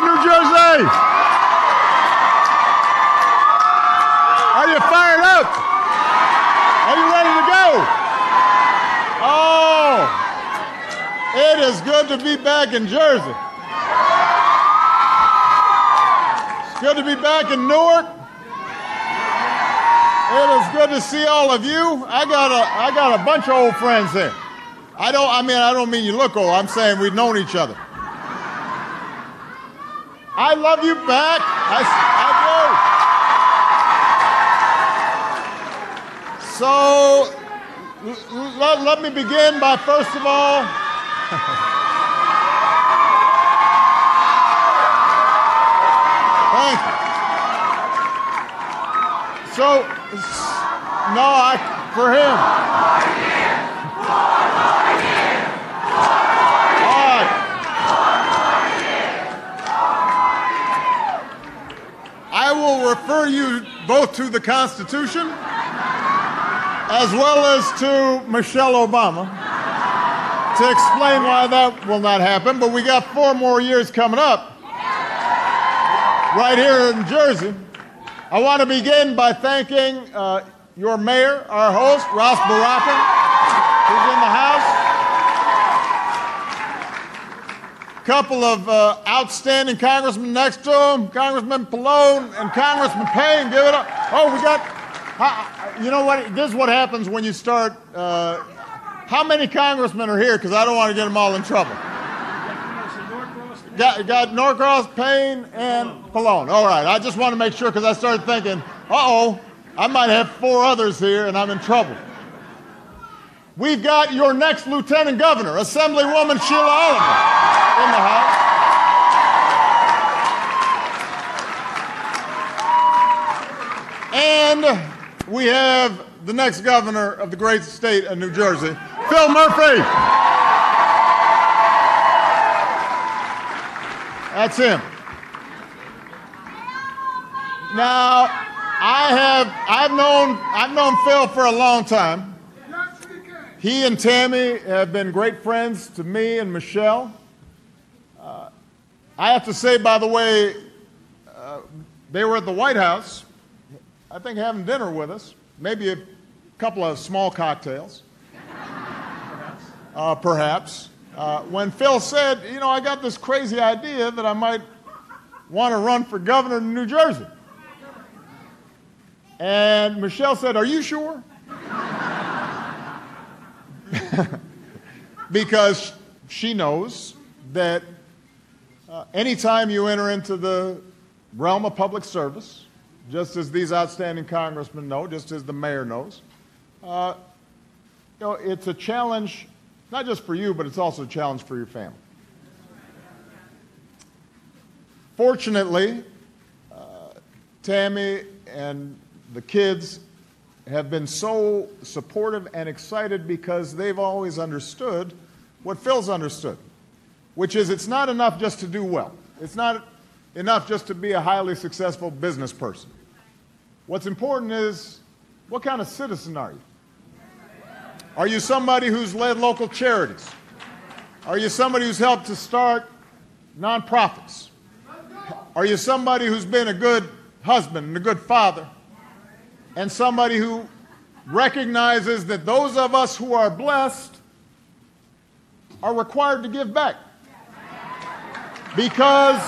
on, New Jersey? Are you fired up? Are you ready to go? Oh, it is good to be back in Jersey. It's good to be back in Newark. It is good to see all of you. I got a, I got a bunch of old friends here. I don't, I mean, I don't mean you look old. I'm saying we've known each other. I love you back. I, I do. So let, let me begin by first of all. Thank you. So, no, I, for him. All right. I will refer you both to the Constitution as well as to Michelle Obama to explain why that will not happen. But we got four more years coming up right here in Jersey. I want to begin by thanking uh, your mayor, our host, Ras Baraka, couple of uh, outstanding congressmen next to him, Congressman Pallone and Congressman Payne. Give it up. Oh, we got. You know what? This is what happens when you start. Uh, how many congressmen are here? Because I don't want to get them all in trouble. Got, got Norcross, Payne, and Pallone. All right. I just want to make sure because I started thinking, uh oh, I might have four others here and I'm in trouble. We've got your next lieutenant governor, Assemblywoman Sheila Oliver, in the House. And we have the next governor of the great state of New Jersey, Phil Murphy. That's him. Now, I have I've known I've known Phil for a long time. He and Tammy have been great friends to me and Michelle. Uh, I have to say, by the way, uh, they were at the White House, I think having dinner with us, maybe a couple of small cocktails, uh, perhaps. Uh, when Phil said, You know, I got this crazy idea that I might want to run for governor in New Jersey. And Michelle said, Are you sure? Because she knows that uh, anytime you enter into the realm of public service, just as these outstanding congressmen know, just as the mayor knows, uh, you know, it's a challenge not just for you, but it's also a challenge for your family. Fortunately, uh, Tammy and the kids have been so supportive and excited because they've always understood what Phil's understood, which is it's not enough just to do well. It's not enough just to be a highly successful business person. What's important is what kind of citizen are you? Are you somebody who's led local charities? Are you somebody who's helped to start nonprofits? Are you somebody who's been a good husband and a good father? And somebody who recognizes that those of us who are blessed are required to give back. Because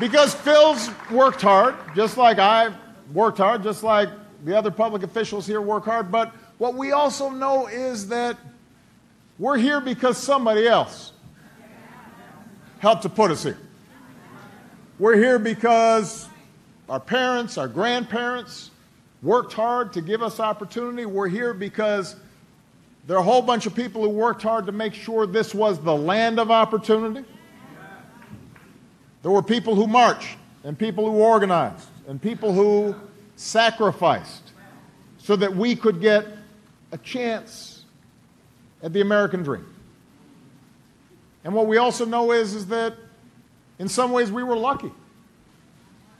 because Phil's worked hard, just like I've worked hard, just like the other public officials here work hard, but what we also know is that we're here because somebody else helped to put us here. We're here because our parents, our grandparents worked hard to give us opportunity. We're here because there are a whole bunch of people who worked hard to make sure this was the land of opportunity. There were people who marched, and people who organized, and people who sacrificed so that we could get a chance at the American dream. And what we also know is, is that in some ways we were lucky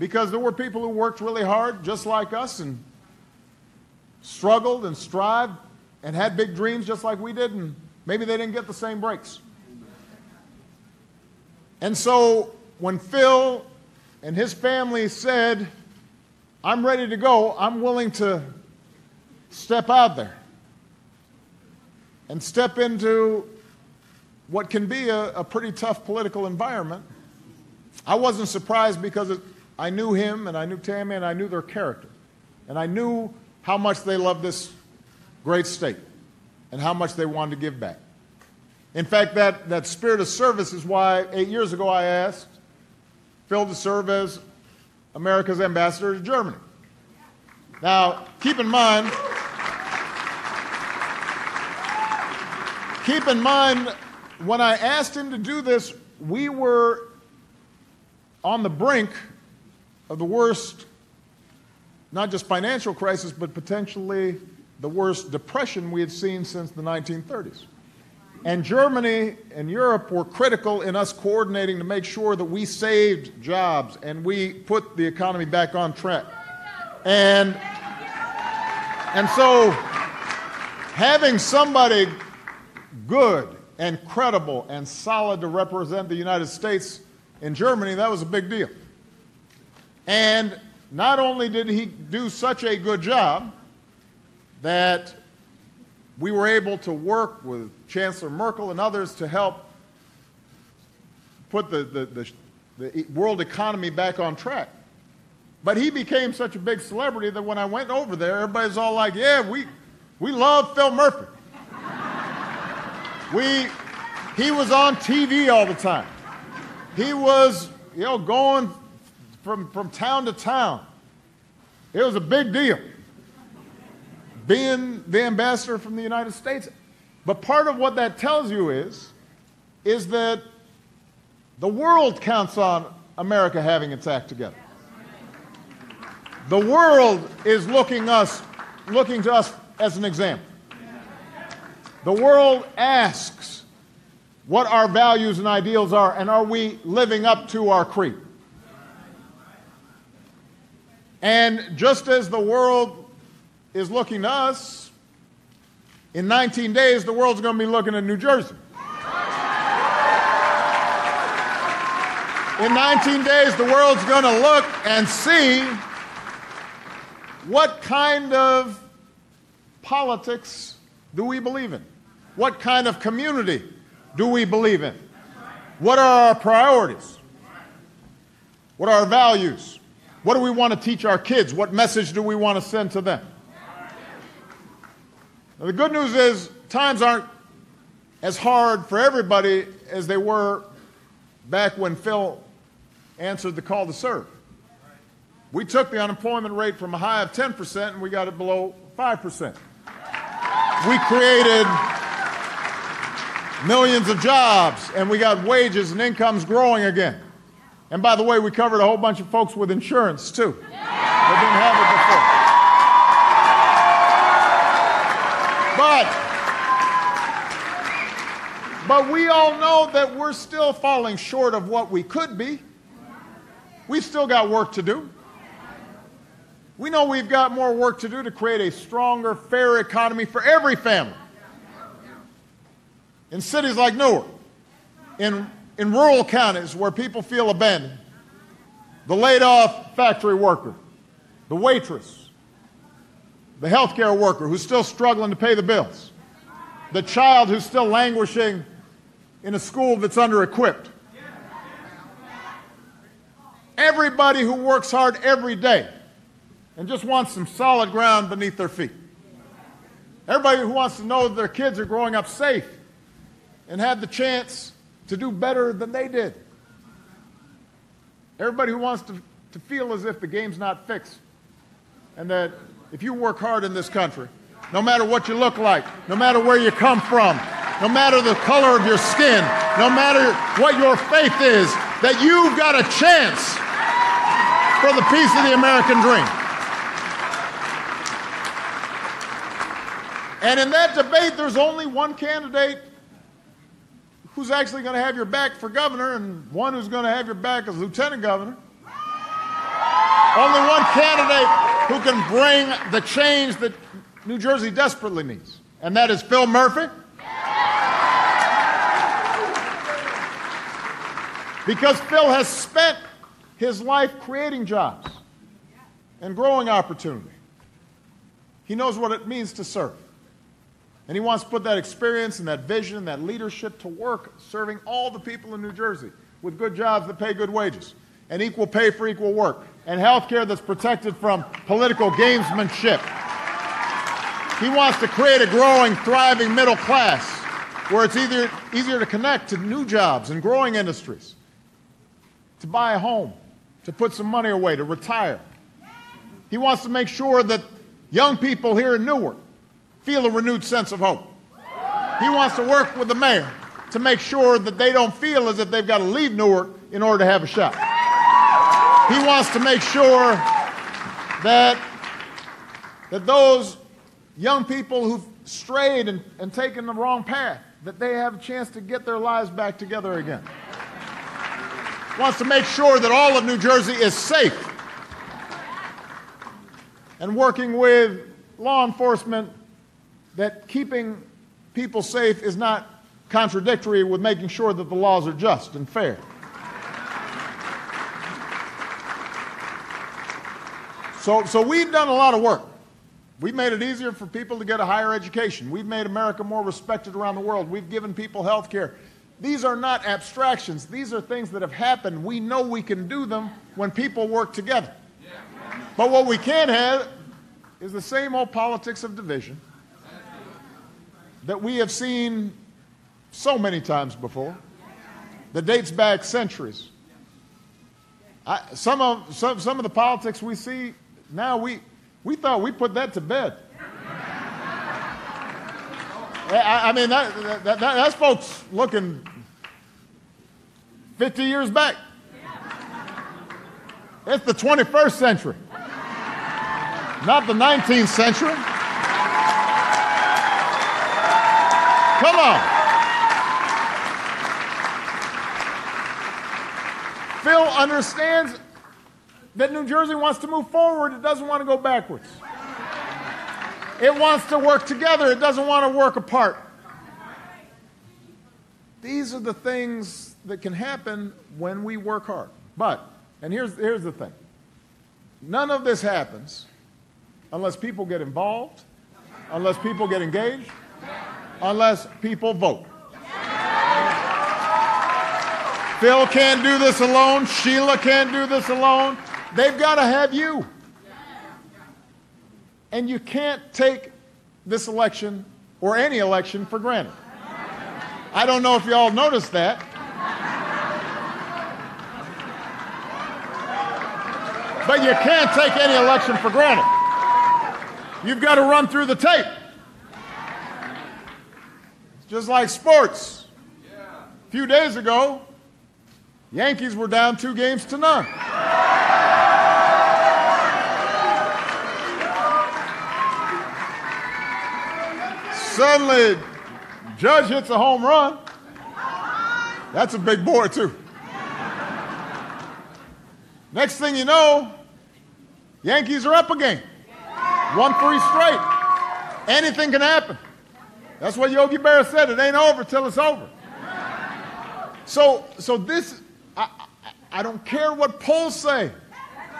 because there were people who worked really hard just like us and struggled and strived and had big dreams just like we did, and maybe they didn't get the same breaks. And so when Phil and his family said, I'm ready to go, I'm willing to step out there and step into what can be a, a pretty tough political environment. I wasn't surprised because it, I knew him and I knew Tammy and I knew their character. And I knew how much they loved this great state and how much they wanted to give back. In fact, that, that spirit of service is why eight years ago I asked Phil to serve as America's ambassador to Germany. Now, keep in mind, keep in mind, when I asked him to do this, we were on the brink of the worst, not just financial crisis, but potentially the worst depression we had seen since the 1930s. And Germany and Europe were critical in us coordinating to make sure that we saved jobs and we put the economy back on track. And, and so having somebody good and credible and solid to represent the United States in Germany, that was a big deal. And not only did he do such a good job that we were able to work with Chancellor Merkel and others to help put the, the, the, the, world economy back on track. But he became such a big celebrity that when I went over there, everybody's all like, yeah, we, we love Phil Murphy. we, he was on TV all the time. He was, you know, going from, from town to town. It was a big deal being the ambassador from the United States. But part of what that tells you is, is that the world counts on America having its act together. The world is looking us, looking to us as an example. The world asks what our values and ideals are, and are we living up to our creed? And just as the world is looking to us, in 19 days, the world's going to be looking at New Jersey. In 19 days, the world's going to look and see what kind of politics do we believe in? What kind of community do we believe in? What are our priorities? What are our values? What do we want to teach our kids? What message do we want to send to them? Now, the good news is times aren't as hard for everybody as they were back when Phil answered the call to serve. We took the unemployment rate from a high of 10% and we got it below 5%. We created millions of jobs and we got wages and incomes growing again. And by the way, we covered a whole bunch of folks with insurance too. They didn't have it before. But, but we all know that we're still falling short of what we could be. We've still got work to do. We know we've got more work to do to create a stronger, fair economy for every family. In cities like Newark, in, in rural counties where people feel abandoned, the laid off factory worker, the waitress, the healthcare worker who's still struggling to pay the bills, the child who's still languishing in a school that's under equipped. Everybody who works hard every day and just wants some solid ground beneath their feet. Everybody who wants to know that their kids are growing up safe and have the chance to do better than they did. Everybody who wants to, to feel as if the game's not fixed and that if you work hard in this country, no matter what you look like, no matter where you come from, no matter the color of your skin, no matter what your faith is, that you've got a chance for the piece of the American dream. And in that debate, there's only one candidate who's actually going to have your back for governor and one who's going to have your back as lieutenant governor. Only one candidate who can bring the change that New Jersey desperately needs, and that is Phil Murphy. Because Phil has spent his life creating jobs and growing opportunity. He knows what it means to serve. And he wants to put that experience and that vision and that leadership to work serving all the people in New Jersey with good jobs that pay good wages and equal pay for equal work and health care that's protected from political gamesmanship. He wants to create a growing, thriving middle class where it's either, easier to connect to new jobs and growing industries, to buy a home, to put some money away, to retire. He wants to make sure that young people here in Newark feel a renewed sense of hope. He wants to work with the mayor to make sure that they don't feel as if they've got to leave Newark in order to have a shot. He wants to make sure that, that those young people who've strayed and, and taken the wrong path, that they have a chance to get their lives back together again. Wants to make sure that all of New Jersey is safe. And working with law enforcement that keeping people safe is not contradictory with making sure that the laws are just and fair. So, so we've done a lot of work. We've made it easier for people to get a higher education. We've made America more respected around the world. We've given people health care. These are not abstractions. These are things that have happened. We know we can do them when people work together. But what we can't have is the same old politics of division that we have seen so many times before, that dates back centuries. I, some, of, some, some of the politics we see now, we, we thought we put that to bed. I, I mean, that, that, that, that's folks looking 50 years back. It's the 21st century, not the 19th century. Come on. Phil understands that New Jersey wants to move forward, it doesn't want to go backwards. It wants to work together, it doesn't want to work apart. These are the things that can happen when we work hard. But, and here's, here's the thing none of this happens unless people get involved, unless people get engaged, unless people vote. Phil can't do this alone. Sheila can't do this alone. They've got to have you. And you can't take this election or any election for granted. I don't know if you all noticed that. But you can't take any election for granted. You've got to run through the tape. Just like sports. A few days ago, Yankees were down two games to none. Suddenly, Judge hits a home run. That's a big boy, too. Next thing you know, Yankees are up again. Won three straight. Anything can happen. That's what Yogi Berra said. It ain't over till it's over. So, so this, I, I, I don't care what polls say.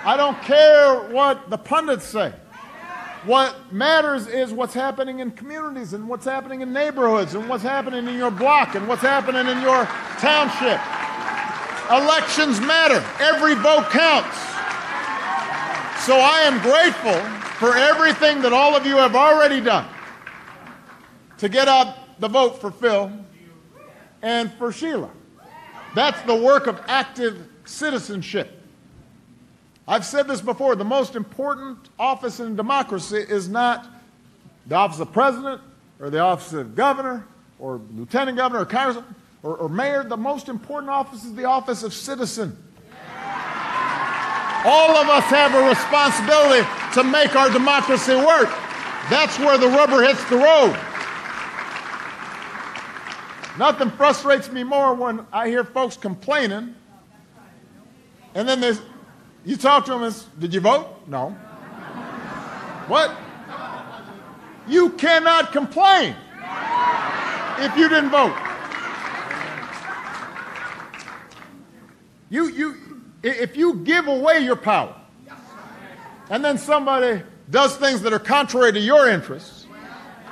I don't care what the pundits say. What matters is what's happening in communities and what's happening in neighborhoods and what's happening in your block and what's happening in your township. Elections matter. Every vote counts. So I am grateful for everything that all of you have already done to get out the vote for Phil and for Sheila. That's the work of active citizenship. I've said this before the most important office in democracy is not the office of president or the office of governor or lieutenant governor or congressman or, or mayor. The most important office is the office of citizen. All of us have a responsibility to make our democracy work. That's where the rubber hits the road. Nothing frustrates me more when I hear folks complaining and then there's you talk to them and did you vote? No. What? You cannot complain if you didn't vote. You, you, if you give away your power, and then somebody does things that are contrary to your interests,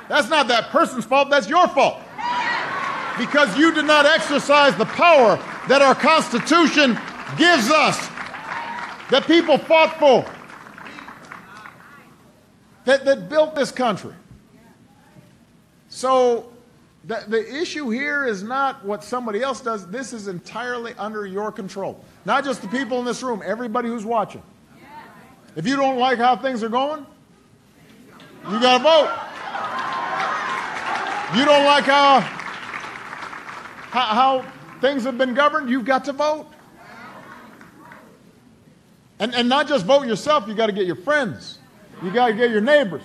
that's not that person's fault, that's your fault. Because you did not exercise the power that our Constitution gives us, that people fought for, that, that built this country. So the, the issue here is not what somebody else does. This is entirely under your control. Not just the people in this room, everybody who's watching. If you don't like how things are going, you got to vote. You don't like how, how, how things have been governed, you've got to vote. And, and not just vote yourself, you got to get your friends. You got to get your neighbors.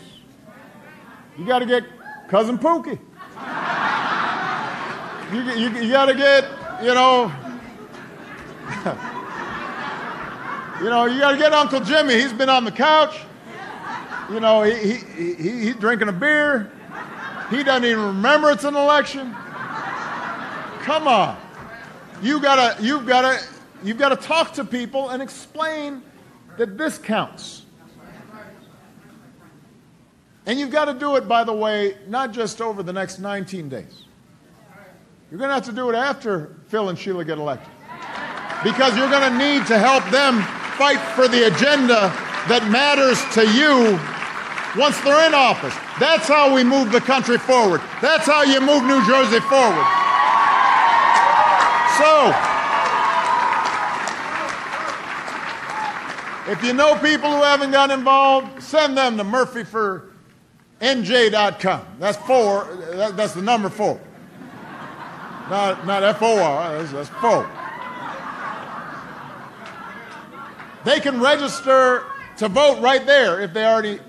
You got to get Cousin Pookie. You, you, you got to get, you know, you know, you got to get Uncle Jimmy. He's been on the couch. You know, he, he, he, he's drinking a beer. He doesn't even remember it's an election. Come on. You gotta, you've gotta, you've gotta talk to people and explain that this counts. And you've got to do it, by the way, not just over the next 19 days. You're going to have to do it after Phil and Sheila get elected. Because you're going to need to help them fight for the agenda that matters to you once they're in office. That's how we move the country forward. That's how you move New Jersey forward. So, if you know people who haven't got involved, send them to murphyfornj.com. That's four, that's the number four. Not, not F O R, that's, that's four. They can register to vote right there if they already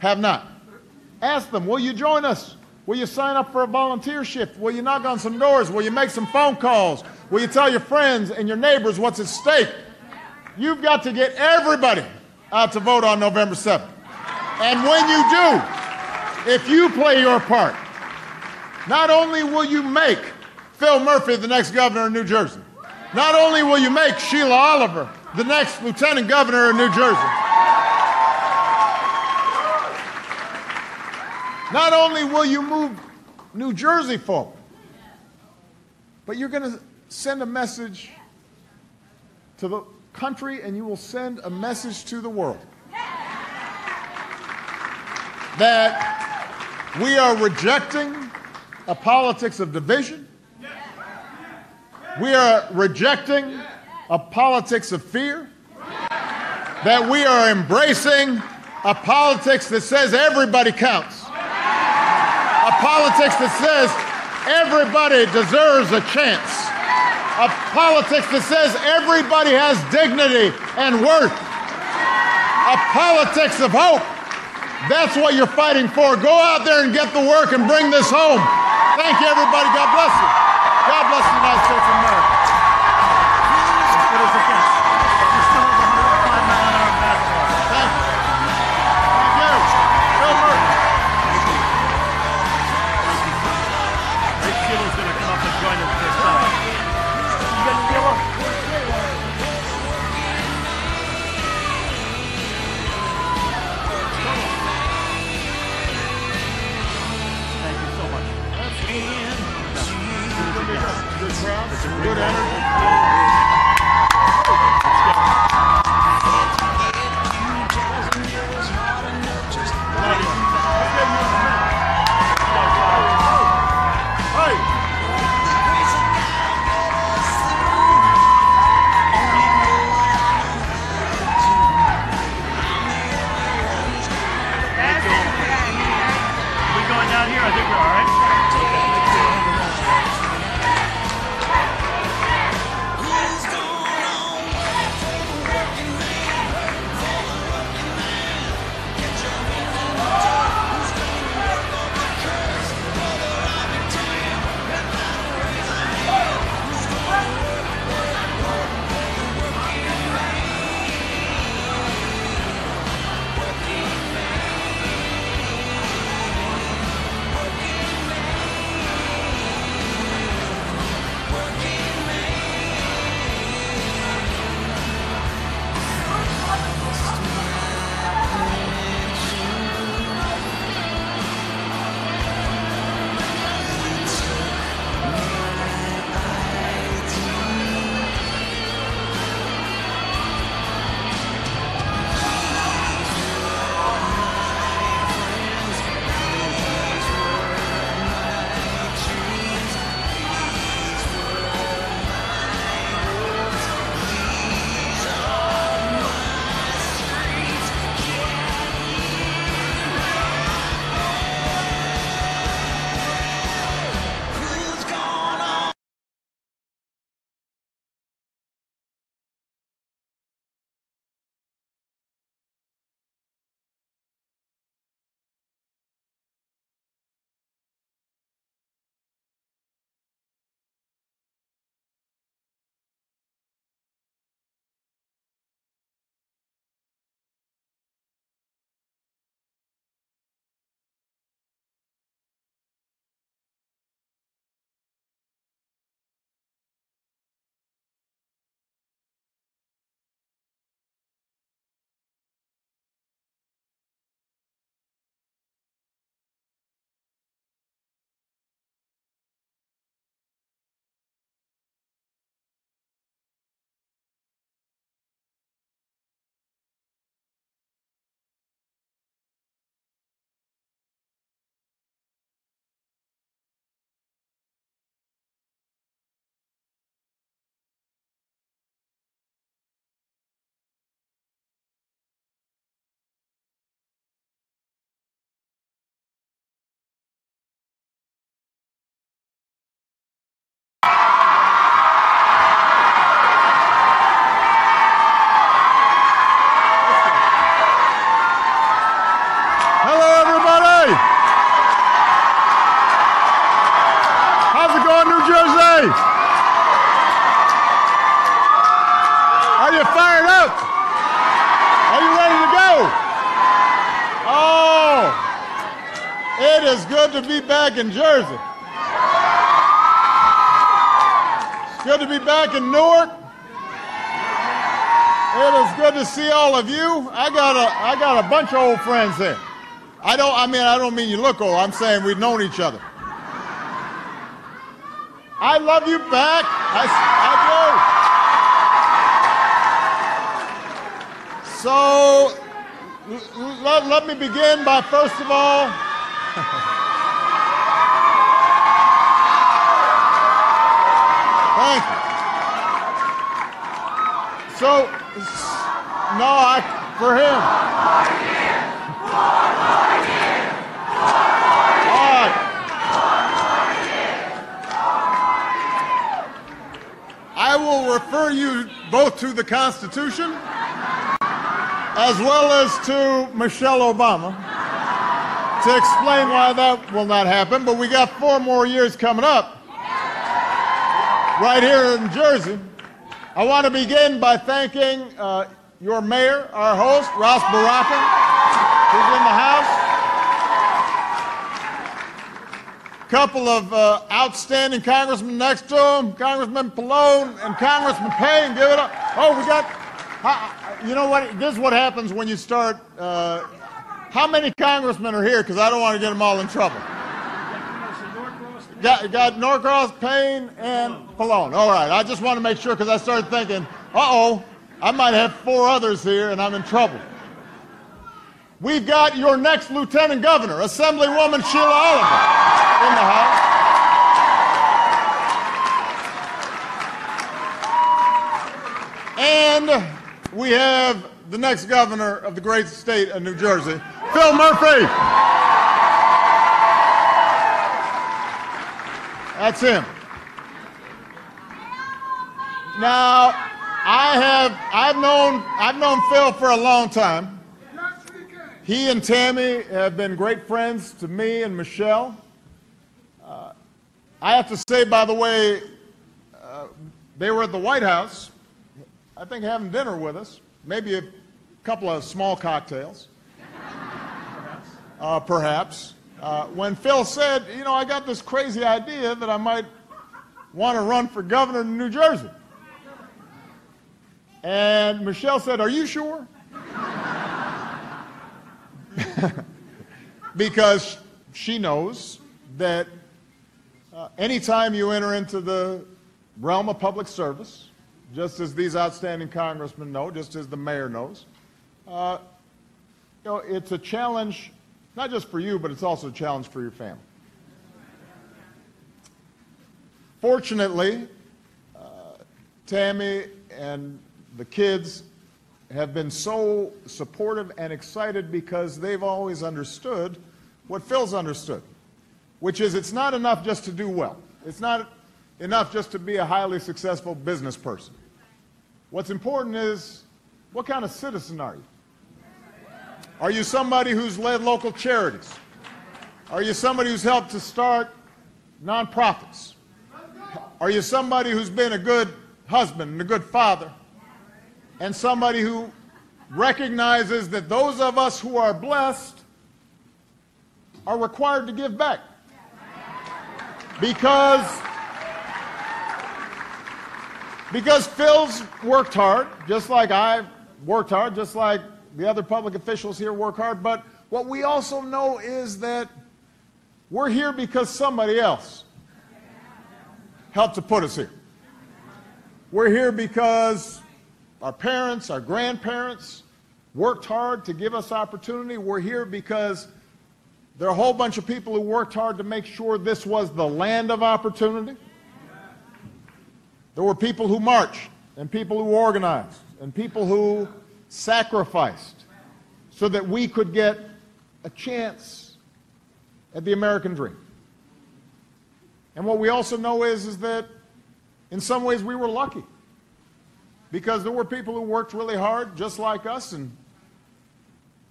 have not. Ask them, will you join us? Will you sign up for a volunteer shift? Will you knock on some doors? Will you make some phone calls? Will you tell your friends and your neighbors what's at stake? You've got to get everybody out to vote on November 7th. And when you do, if you play your part, not only will you make Phil Murphy the next governor of New Jersey, not only will you make Sheila Oliver the next lieutenant governor of New Jersey, not only will you move New Jersey forward, but you're going to send a message to the country and you will send a message to the world that we are rejecting a politics of division. We are rejecting a politics of fear. That we are embracing a politics that says everybody counts. A politics that says everybody deserves a chance. A politics that says everybody has dignity and worth. A politics of hope. That's what you're fighting for. Go out there and get the work and bring this home. Thank you, everybody. God bless you. God bless the United States of America. Good to be back in Jersey. It's good to be back in Newark. It is good to see all of you. I got a, I got a bunch of old friends here. I don't, I mean, I don't mean you look old. I'm saying we've known each other. I love you back. I, I do. So let, let me begin by first of all. Thank you. So, no, I, for him. I will refer you both to the Constitution as well as to Michelle Obama to explain why that will not happen. But we got four more years coming up right here in Jersey. I want to begin by thanking uh, your mayor, our host, Ras Baraka, who's in the house. Couple of uh, outstanding congressmen next to him, Congressman Pallone and Congressman Payne. Give it up. Oh, we got. you know what? This is what happens when you start. Uh, how many congressmen are here? Because I don't want to get them all in trouble. Got, got Norcross, Payne, and Pallone. All right. I just want to make sure because I started thinking, uh oh, I might have four others here and I'm in trouble. We've got your next lieutenant governor, Assemblywoman Sheila Oliver, in the House. And we have the next governor of the great state of New Jersey, Phil Murphy. That's him. Now, I have I've known I've known Phil for a long time. He and Tammy have been great friends to me and Michelle. Uh, I have to say, by the way, uh, they were at the White House, I think having dinner with us, maybe a couple of small cocktails, uh, perhaps. Uh, when Phil said, you know, I got this crazy idea that I might want to run for governor in New Jersey. And Michelle said, Are you sure? because she knows that uh, anytime you enter into the realm of public service, just as these outstanding congressmen know, just as the mayor knows, uh, you know, it's a challenge not just for you, but it's also a challenge for your family. Fortunately, uh, Tammy and the kids have been so supportive and excited because they've always understood what Phil's understood, which is it's not enough just to do well. It's not enough just to be a highly successful business person. What's important is what kind of citizen are you? Are you somebody who's led local charities? Are you somebody who's helped to start nonprofits? Are you somebody who's been a good husband and a good father? And somebody who recognizes that those of us who are blessed are required to give back. Because because Phil's worked hard, just like I've worked hard, just like the other public officials here work hard, but what we also know is that we're here because somebody else helped to put us here. We're here because our parents, our grandparents worked hard to give us opportunity. We're here because there are a whole bunch of people who worked hard to make sure this was the land of opportunity. There were people who marched, and people who organized, and people who sacrificed so that we could get a chance at the American dream. And what we also know is, is that in some ways we were lucky because there were people who worked really hard just like us and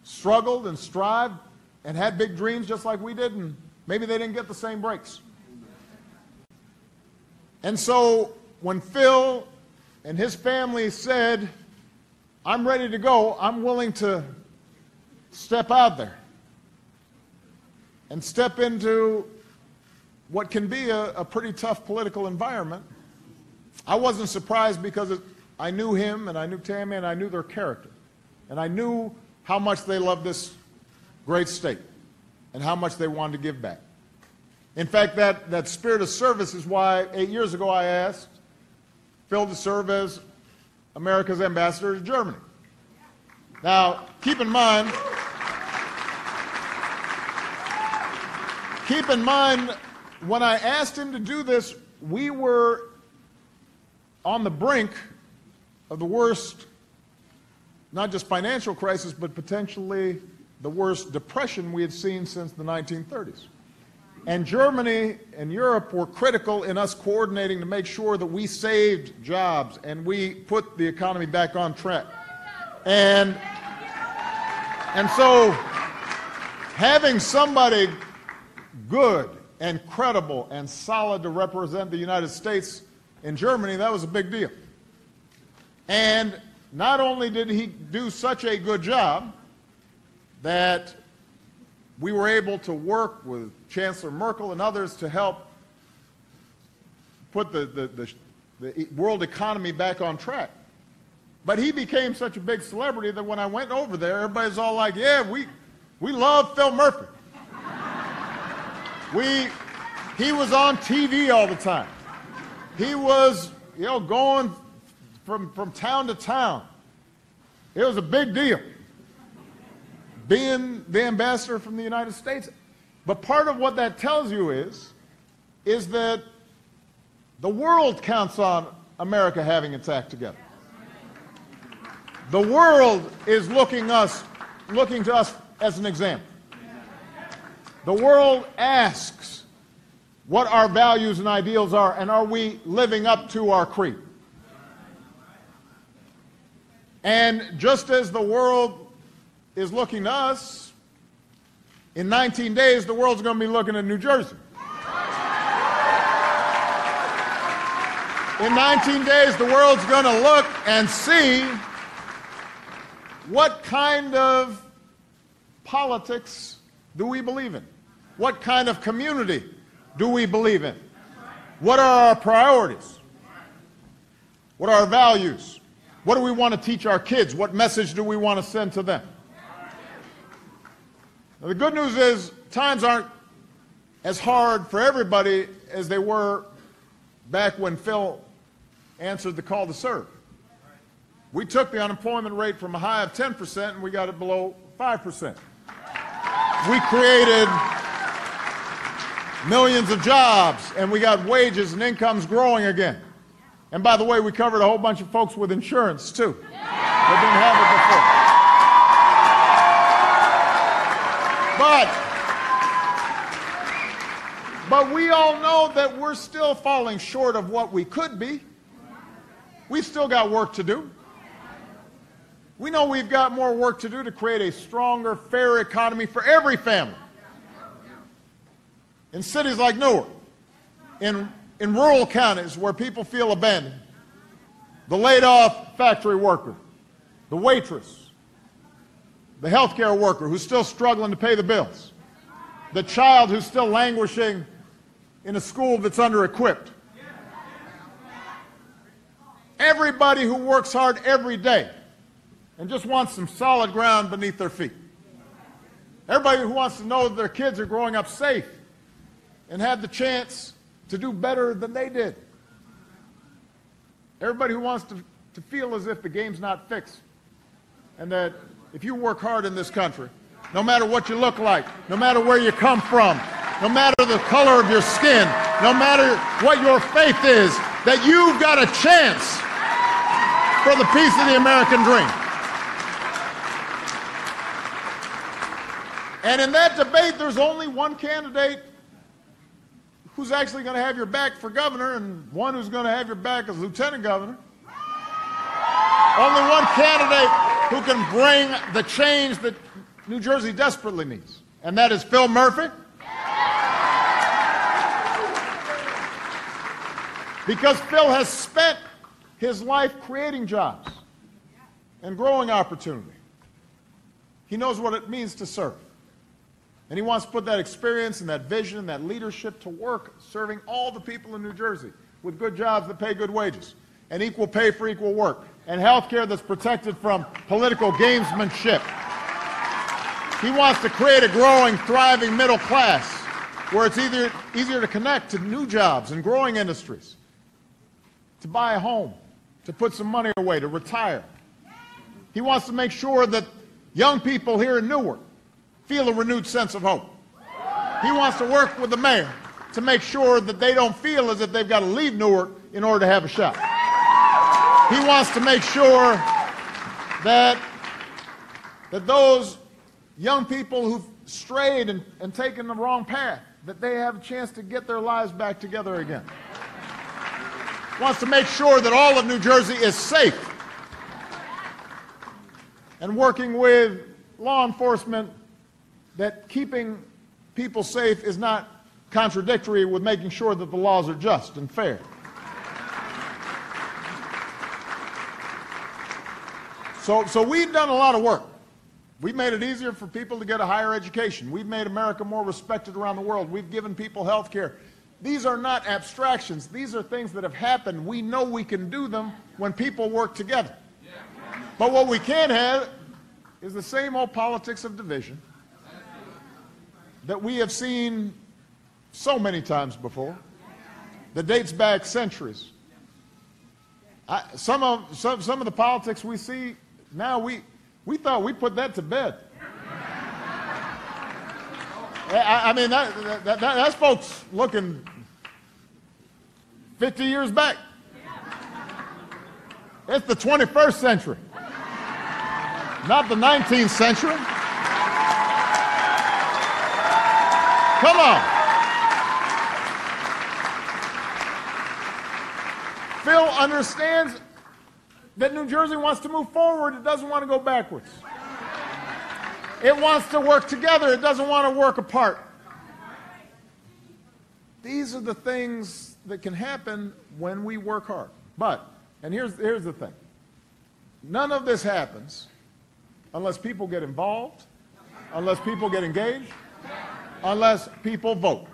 struggled and strived and had big dreams just like we did, and maybe they didn't get the same breaks. And so when Phil and his family said, I'm ready to go, I'm willing to step out there and step into what can be a, a pretty tough political environment. I wasn't surprised because it, I knew him and I knew Tammy and I knew their character. And I knew how much they loved this great state and how much they wanted to give back. In fact, that, that spirit of service is why eight years ago I asked Phil to serve as America's ambassador to Germany. Now, keep in mind, keep in mind, when I asked him to do this, we were on the brink of the worst, not just financial crisis, but potentially the worst depression we had seen since the 1930s. And Germany and Europe were critical in us coordinating to make sure that we saved jobs and we put the economy back on track. And, and so having somebody good and credible and solid to represent the United States in Germany, that was a big deal. And not only did he do such a good job that we were able to work with Chancellor Merkel and others to help put the, the, the, the, world economy back on track. But he became such a big celebrity that when I went over there, everybody's all like, yeah, we, we love Phil Murphy. we, he was on TV all the time. He was, you know, going from, from town to town. It was a big deal being the ambassador from the United States. But part of what that tells you is, is that the world counts on America having its act together. The world is looking us, looking to us as an example. The world asks what our values and ideals are, and are we living up to our creed? And just as the world is looking to us, in 19 days, the world's going to be looking at New Jersey. In 19 days, the world's going to look and see what kind of politics do we believe in? What kind of community do we believe in? What are our priorities? What are our values? What do we want to teach our kids? What message do we want to send to them? Now, the good news is times aren't as hard for everybody as they were back when Phil answered the call to serve. We took the unemployment rate from a high of 10% and we got it below 5%. We created millions of jobs and we got wages and incomes growing again. And by the way, we covered a whole bunch of folks with insurance too. They didn't have But, but we all know that we're still falling short of what we could be. We've still got work to do. We know we've got more work to do to create a stronger, fair economy for every family. In cities like Newark, in, in rural counties where people feel abandoned, the laid off factory worker, the waitress, the healthcare worker who's still struggling to pay the bills, the child who's still languishing in a school that's under equipped. Everybody who works hard every day and just wants some solid ground beneath their feet. Everybody who wants to know that their kids are growing up safe and have the chance to do better than they did. Everybody who wants to, to feel as if the game's not fixed and that if you work hard in this country, no matter what you look like, no matter where you come from, no matter the color of your skin, no matter what your faith is, that you've got a chance for the piece of the American dream. And in that debate, there's only one candidate who's actually going to have your back for governor and one who's going to have your back as lieutenant governor. Only one candidate who can bring the change that New Jersey desperately needs, and that is Phil Murphy. Because Phil has spent his life creating jobs and growing opportunity. He knows what it means to serve. And he wants to put that experience and that vision and that leadership to work serving all the people in New Jersey with good jobs that pay good wages and equal pay for equal work and health care that's protected from political gamesmanship. He wants to create a growing, thriving middle class where it's either, easier to connect to new jobs and growing industries, to buy a home, to put some money away, to retire. He wants to make sure that young people here in Newark feel a renewed sense of hope. He wants to work with the mayor to make sure that they don't feel as if they've got to leave Newark in order to have a shot. He wants to make sure that, that those young people who've strayed and, and taken the wrong path, that they have a chance to get their lives back together again. Wants to make sure that all of New Jersey is safe. And working with law enforcement that keeping people safe is not contradictory with making sure that the laws are just and fair. So, so we've done a lot of work. We've made it easier for people to get a higher education. We've made America more respected around the world. We've given people health care. These are not abstractions. These are things that have happened. We know we can do them when people work together. But what we can't have is the same old politics of division that we have seen so many times before, that dates back centuries. I, some, of, some, some of the politics we see now we, we thought we put that to bed. I, I mean, that, that, that, that's folks looking 50 years back. It's the 21st century, not the 19th century. Come on. Phil understands that New Jersey wants to move forward, it doesn't want to go backwards. It wants to work together, it doesn't want to work apart. These are the things that can happen when we work hard. But, and here's, here's the thing none of this happens unless people get involved, unless people get engaged, unless people vote.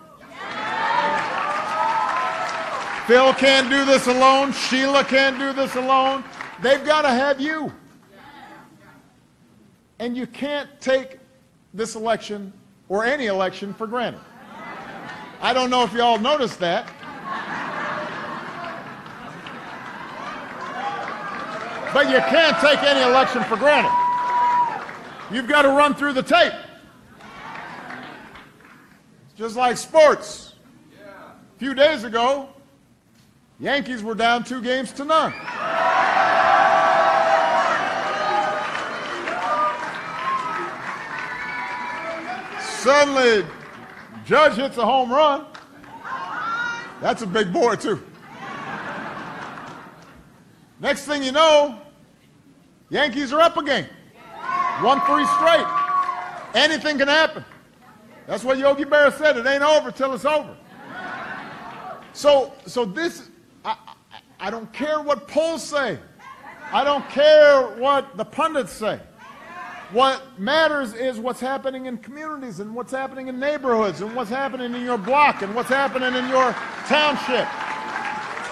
Phil can't do this alone. Sheila can't do this alone. They've got to have you. And you can't take this election or any election for granted. I don't know if you all noticed that. But you can't take any election for granted. You've got to run through the tape. Just like sports. A few days ago, Yankees were down two games to none. Suddenly, Judge hits a home run. That's a big boy, too. Next thing you know, Yankees are up again. Won three straight. Anything can happen. That's what Yogi Berra said. It ain't over till it's over. So, so this, I, I, I don't care what polls say. I don't care what the pundits say. What matters is what's happening in communities and what's happening in neighborhoods and what's happening in your block and what's happening in your township.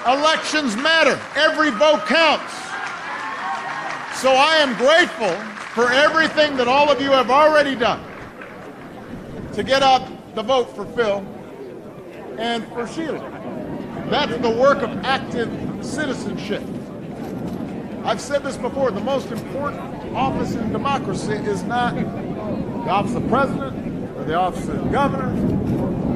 Elections matter. Every vote counts. So I am grateful for everything that all of you have already done to get out the vote for Phil and for Sheila. That's the work of active citizenship. I've said this before the most important office in democracy is not the office of president or the office of governor,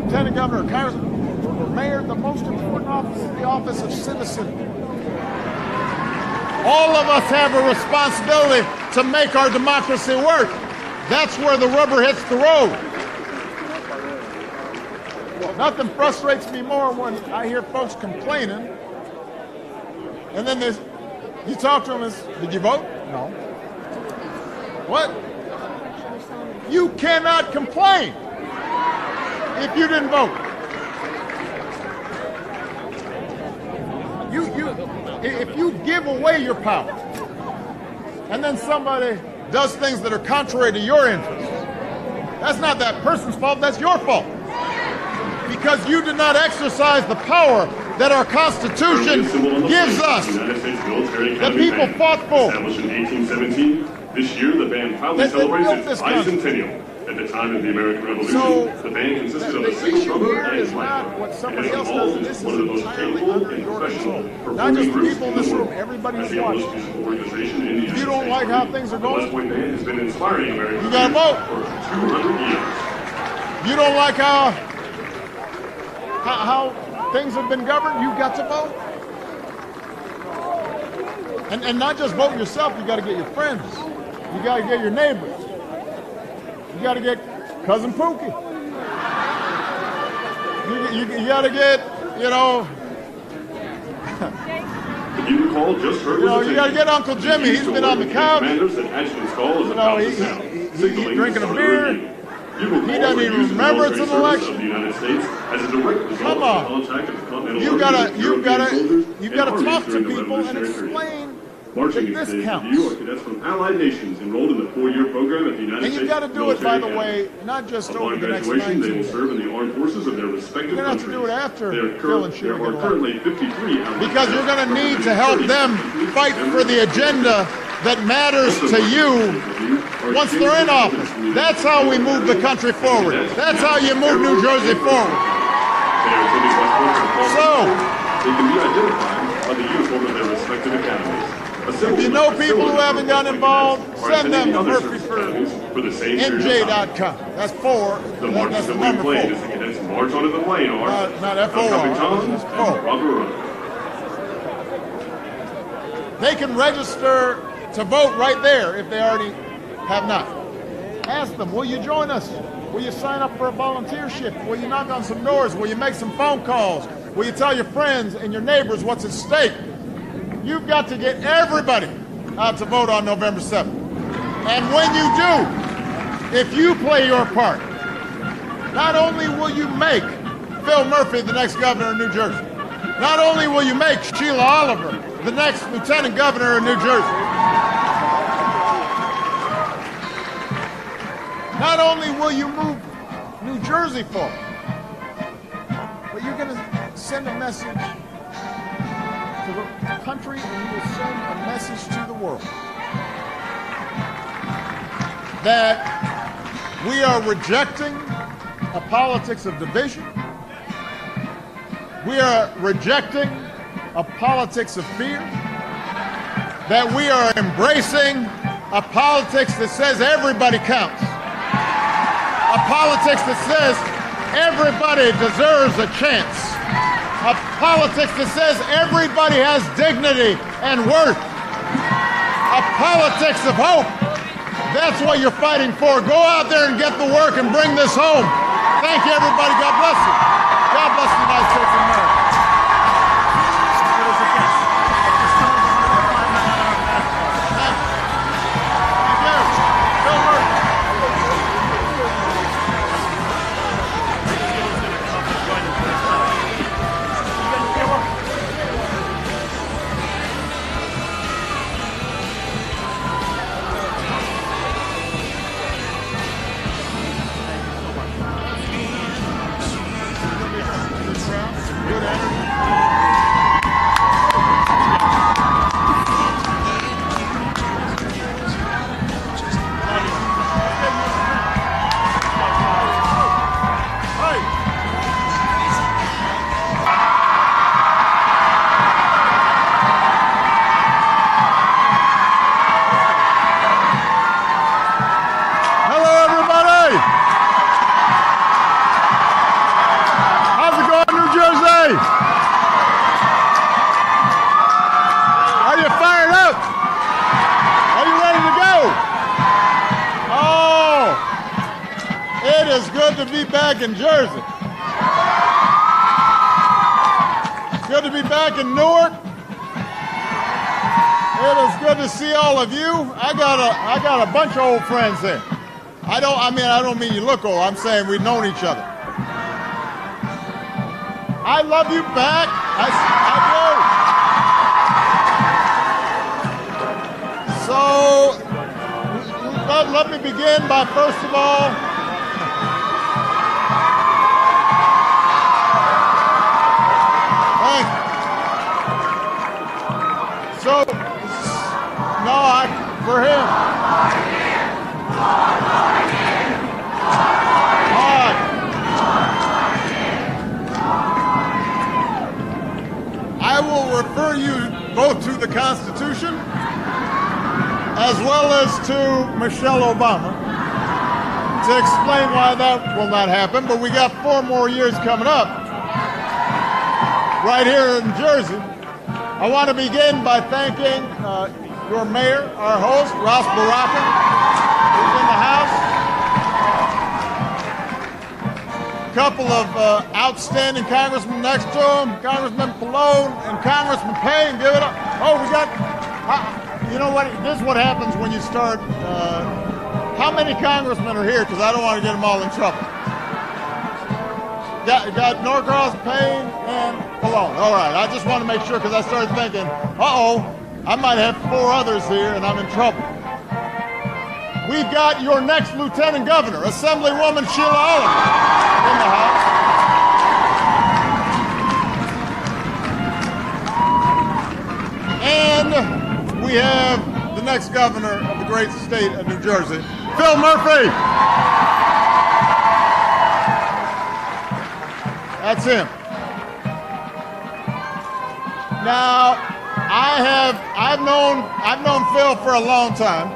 lieutenant governor, or congressman, or mayor. The most important office is the office of citizen. All of us have a responsibility to make our democracy work. That's where the rubber hits the road. Nothing frustrates me more when I hear folks complaining, and then you talk to them and did you vote? No. What? You cannot complain if you didn't vote. you you, if you give away your power, and then somebody does things that are contrary to your interests, that's not that person's fault. That's your fault because you did not exercise the power that our Constitution gives us. the people fought for. Established in 1817, this year the band proudly celebrates its bicentennial. At the time of the American Revolution, So, the band consisted of a single drummer and is his wife. what somebody It has evolved into one of the most capable and professional. Not performing just the groups people in the this room, world. everybody As who's the watching. musical organization in the United you don't States like how things are the West going, Point Band has been inspiring American You gotta vote. for 200 years. you don't like how, how how things have been governed, you've got to vote. And, and not just vote yourself, you got to get your friends. You got to get your neighbors. You got to get cousin Pookie. You, you, you got to get, you know, you recall, just heard You know, you gotta get Uncle Jimmy. He's been on the couch. Commanders at Adjutant's call is You know, to he- sound, he- he- signaling he's drinking a beer. of the meeting. You He doesn't even remember it's an election. Of the United States as a direct result Come on. the contact of the Continental you gotta, you gotta, you gotta talk to people and explain Marching this today's review are cadets from allied nations enrolled in the four-year program at the United And States you got to do it, by the way, not just Upon over the next graduation, they will serve in the armed forces of their respective You're gonna have to countries. do it after There, are Phil and there are currently 53 because you're going to need to help them fight for the agenda that matters to you once they're in office. That's how we move the country forward. That's how you move New Jersey forward. So, they can be identified by the uniform of their respective academies. If you know people who haven't gotten involved, send them to Murphy for for the same period of time. NJ.com. That's four. The That- That's the number four. the march the plane are Not- not Tom it's and four. Robert They can register to vote right there if they already have not. Ask them, will you join us? Will you sign up for a volunteer shift? Will you knock on some doors? Will you make some phone calls? Will you tell your friends and your neighbors what's at stake? You've got to get everybody out to vote on November 7th. And when you do, if you play your part, not only will you make Phil Murphy the next governor of New Jersey, not only will you make Sheila Oliver the next lieutenant governor of New Jersey, not only will you move New Jersey forward, but you're going to send a message the country and you will send a message to the world that we are rejecting a politics of division. We are rejecting a politics of fear. That we are embracing a politics that says everybody counts. A politics that says everybody deserves a chance. A politics that says everybody has dignity and worth. A politics of hope. That's what you're fighting for. Go out there and get the work and bring this home. Thank you, everybody. God bless you. God bless the United States of America. in Jersey. Good to be back in Newark. It is good to see all of you. I got a I got a bunch of old friends here. I don't I mean I don't mean you look old. I'm saying we've known each other. I love you back. I, I do. So let, let me begin by first of all Constitution as well as to Michelle Obama to explain why that will not happen. But we got four more years coming up right here in Jersey. I want to begin by thanking uh, your mayor, our host, Ras Baraka, who's in the house. A couple of uh, outstanding congressmen next to him, Congressman Pallone and Congressman Payne. Give it up. Oh, we got. Uh, you know what? This is what happens when you start. Uh, how many congressmen are here? Because I don't want to get them all in trouble. Got, got Norcross, Payne, and Pallone. All right, I just want to make sure because I started thinking, uh-oh, I might have four others here and I'm in trouble. We've got your next lieutenant governor, Assemblywoman Sheila Oliver, in the House. And we have the next governor of the great state of New Jersey, Phil Murphy. That's him. Now, I have I've known I've known Phil for a long time.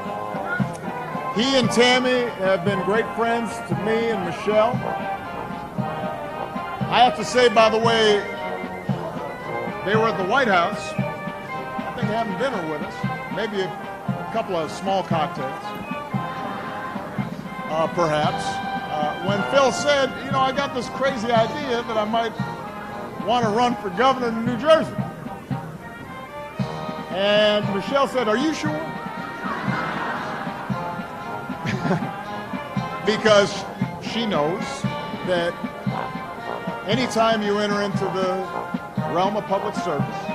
He and Tammy have been great friends to me and Michelle. I have to say, by the way, they were at the White House. Think having dinner with us, maybe a couple of small cocktails, uh, perhaps uh, when Phil said, you know, I got this crazy idea that I might want to run for governor in New Jersey. And Michelle said, Are you sure? because she knows that anytime you enter into the realm of public service,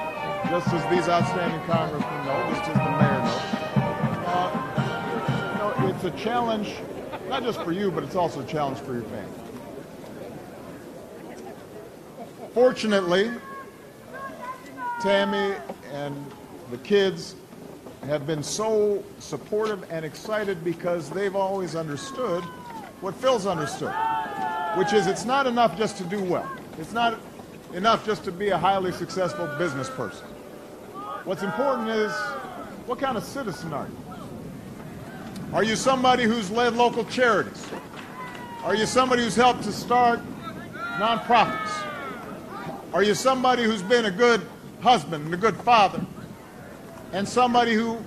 just as these outstanding congressmen know, just as the mayor knows, uh, you know, it's a challenge not just for you, but it's also a challenge for your family. Fortunately, Tammy and the kids have been so supportive and excited because they've always understood what Phil's understood, which is it's not enough just to do well. It's not enough just to be a highly successful business person. What's important is what kind of citizen are you? Are you somebody who's led local charities? Are you somebody who's helped to start nonprofits? Are you somebody who's been a good husband and a good father? And somebody who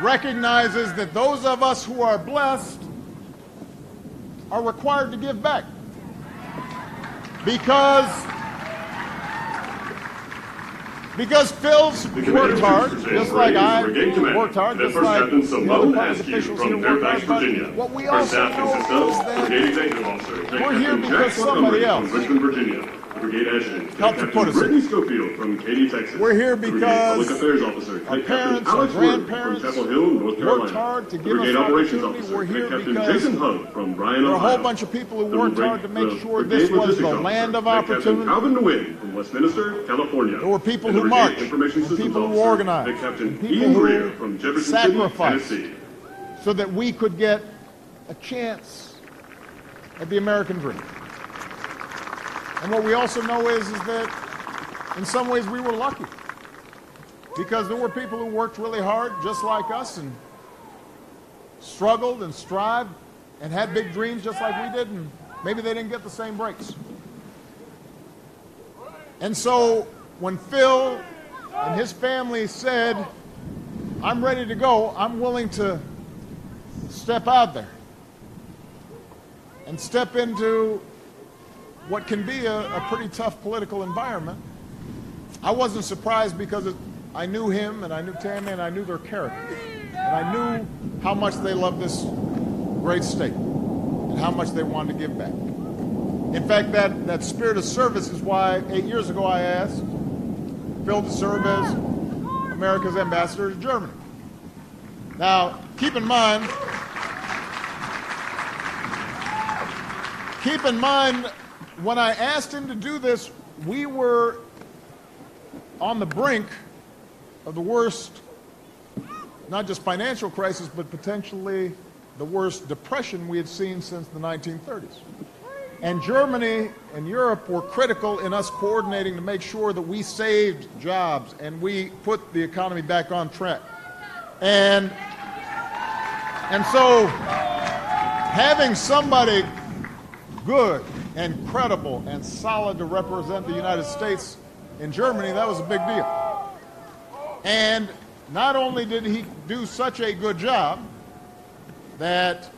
recognizes that those of us who are blessed are required to give back. Because because Phil's worked hard, just like I is Brigade Commander, worked hard, just like Captain the other public officials from here worked Fairfax, hard. Virginia. But what we also know is that Brigade Executive Officer, Lieutenant we're here because somebody else from Richmond, Virginia. Brigade Adjutant, helped to put us. Brittany Schofield from Katy, Texas. We're here because Public Affairs Officer, our parents, our from grandparents Chapel Hill, North Carolina. worked hard to give Brigade us Operations. Officer, We're here Captain because Jason Hunt from Bryan, there are a whole bunch of people who The worked hard to make sure this was the land of opportunity. Calvin Nguyen from Westminster, California. There were people And the who Brigade marched, Information Systems people who organized, Captain people who Greer from Jefferson sacrificed. City, so that we could get a chance at the American dream. And what we also know is, is that in some ways we were lucky because there were people who worked really hard just like us and struggled and strived and had big dreams just like we did and maybe they didn't get the same breaks. And so when Phil and his family said, I'm ready to go, I'm willing to step out there and step into what can be a, a pretty tough political environment. I wasn't surprised because it, I knew him and I knew Tammy and I knew their character. And I knew how much they loved this great state and how much they wanted to give back. In fact, that, that spirit of service is why eight years ago I asked Phil to serve as America's ambassador to Germany. Now, keep in mind, keep in mind, when I asked him to do this, we were on the brink of the worst, not just financial crisis, but potentially the worst depression we had seen since the 1930s. And Germany and Europe were critical in us coordinating to make sure that we saved jobs and we put the economy back on track. And, and so having somebody good and credible and solid to represent the United States in Germany, that was a big deal. And not only did he do such a good job that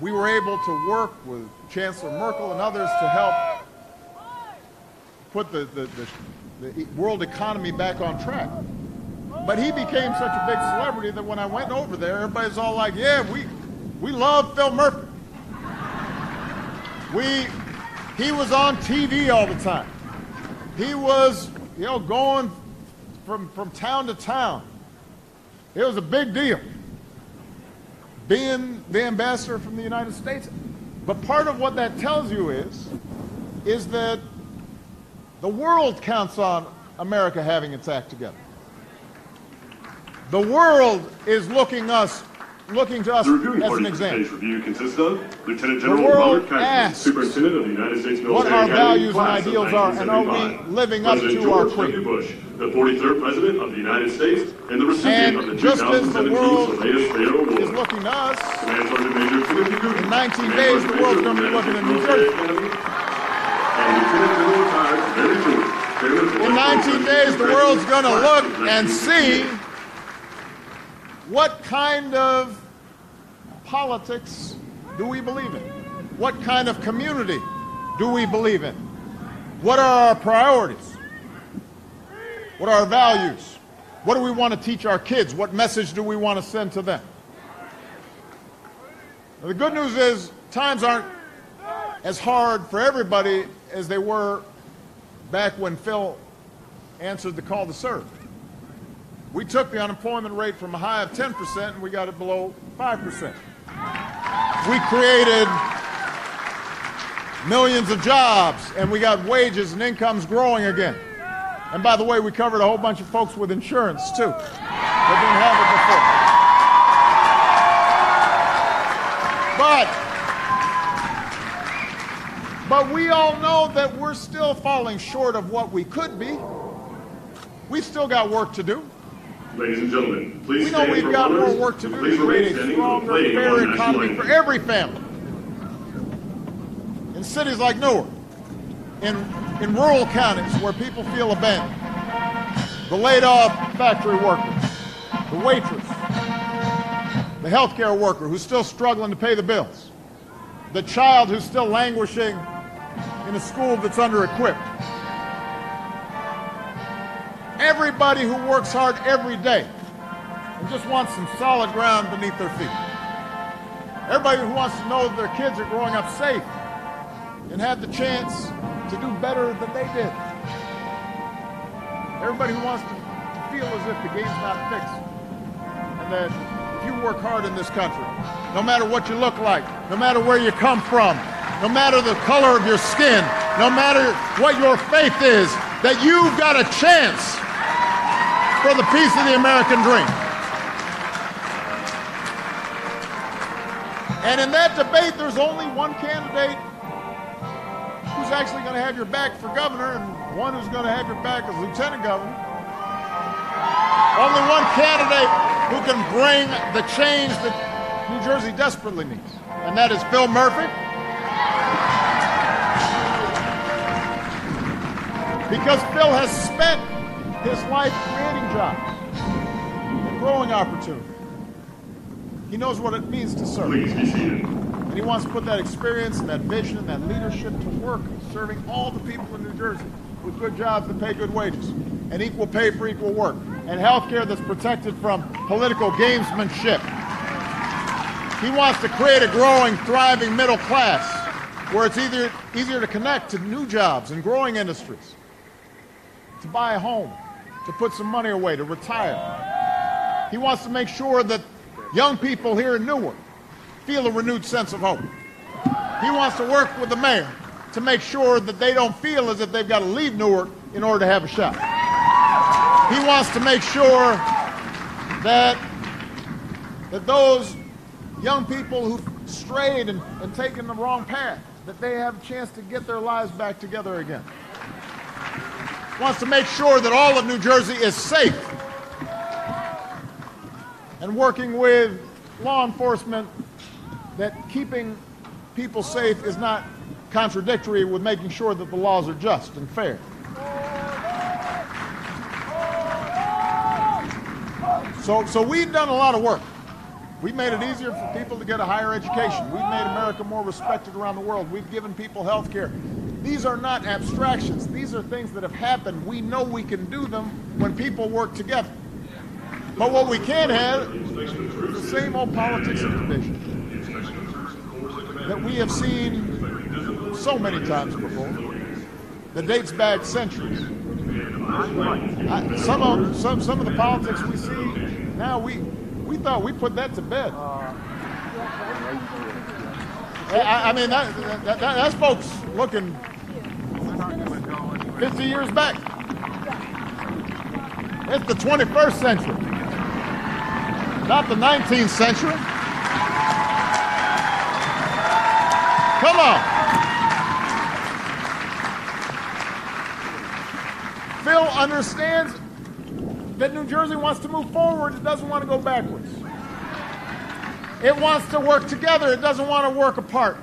we were able to work with Chancellor Merkel and others to help put the, the, the, the world economy back on track. But he became such a big celebrity that when I went over there, everybody's all like, yeah, we, we love Phil Murphy. We, he was on TV all the time. He was, you know, going from, from town to town. It was a big deal being the ambassador from the United States. But part of what that tells you is, is that the world counts on America having its act together. The world is looking us looking to us The reviewing as an for today's example. review consists of Lieutenant General world Robert asks Superintendent of the United States Military what our Academy, values and ideals are, and are we 1975. living up President to our George creed? W. Bush, the 43rd President of the United States, and the recipient And of the just as the 2017 world Sylvanus Thayer Award. Is looking to us. Command Sergeant Major Timothy Gooden. In 19 days, the world's Major gonna be looking at New Jersey. And Lieutenant General retired Barry Truman, Chairman of the In 19 days, the world's going to look and see what kind of politics do we believe in? What kind of community do we believe in? What are our priorities? What are our values? What do we want to teach our kids? What message do we want to send to them? Now, the good news is times aren't as hard for everybody as they were back when Phil answered the call to serve. We took the unemployment rate from a high of 10% and we got it below 5%. We created millions of jobs and we got wages and incomes growing again. And by the way, we covered a whole bunch of folks with insurance too that didn't have it before. But but we all know that we're still falling short of what we could be. We've still got work to do. Ladies and gentlemen, please We know stand we've got more work to do to create a standing for the stronger, playing of our fairer economy for every family. In cities like Newark, in, in rural counties where people feel abandoned, the laid off factory worker, the waitress, the healthcare worker who's still struggling to pay the bills, the child who's still languishing in a school that's under equipped. Everybody who works hard every day and just wants some solid ground beneath their feet. Everybody who wants to know that their kids are growing up safe and have the chance to do better than they did. Everybody who wants to, feel as if the game's not fixed. And that if you work hard in this country, no matter what you look like, no matter where you come from, no matter the color of your skin, no matter what your faith is, that you've got a chance for the piece of the American dream. And in that debate, there's only one candidate who's actually going to have your back for governor and one who's going to have your back as lieutenant governor. Only one candidate who can bring the change that New Jersey desperately needs, and that is Phil Murphy. Because Phil has spent his life creating jobs and growing opportunity. He knows what it means to serve. Please be seated. And he wants to put that experience and that vision and that leadership to work serving all the people in New Jersey with good jobs that pay good wages and equal pay for equal work and health care that's protected from political gamesmanship. He wants to create a growing, thriving middle class where it's either easier to connect to new jobs and growing industries, to buy a home, to put some money away, to retire. He wants to make sure that young people here in Newark feel a renewed sense of hope. He wants to work with the mayor to make sure that they don't feel as if they've got to leave Newark in order to have a shot. He wants to make sure that, that those young people who've strayed and, and taken the wrong path, that they have a chance to get their lives back together again. Wants to make sure that all of New Jersey is safe and working with law enforcement that keeping people safe is not contradictory with making sure that the laws are just and fair. So, so we've done a lot of work. We've made it easier for people to get a higher education. We've made America more respected around the world. We've given people health care. These are not abstractions. These are things that have happened. We know we can do them when people work together. But what we can't have is the same old politics of division that we have seen so many times before, that dates back centuries. I, some of some some of the politics we see now, we we thought we put that to bed. Uh, I, I mean, that, that, that, that's folks looking 50 years back. It's the 21st century, not the 19th century. Come on. Phil understands that New Jersey wants to move forward, it doesn't want to go backwards. It wants to work together, it doesn't want to work apart.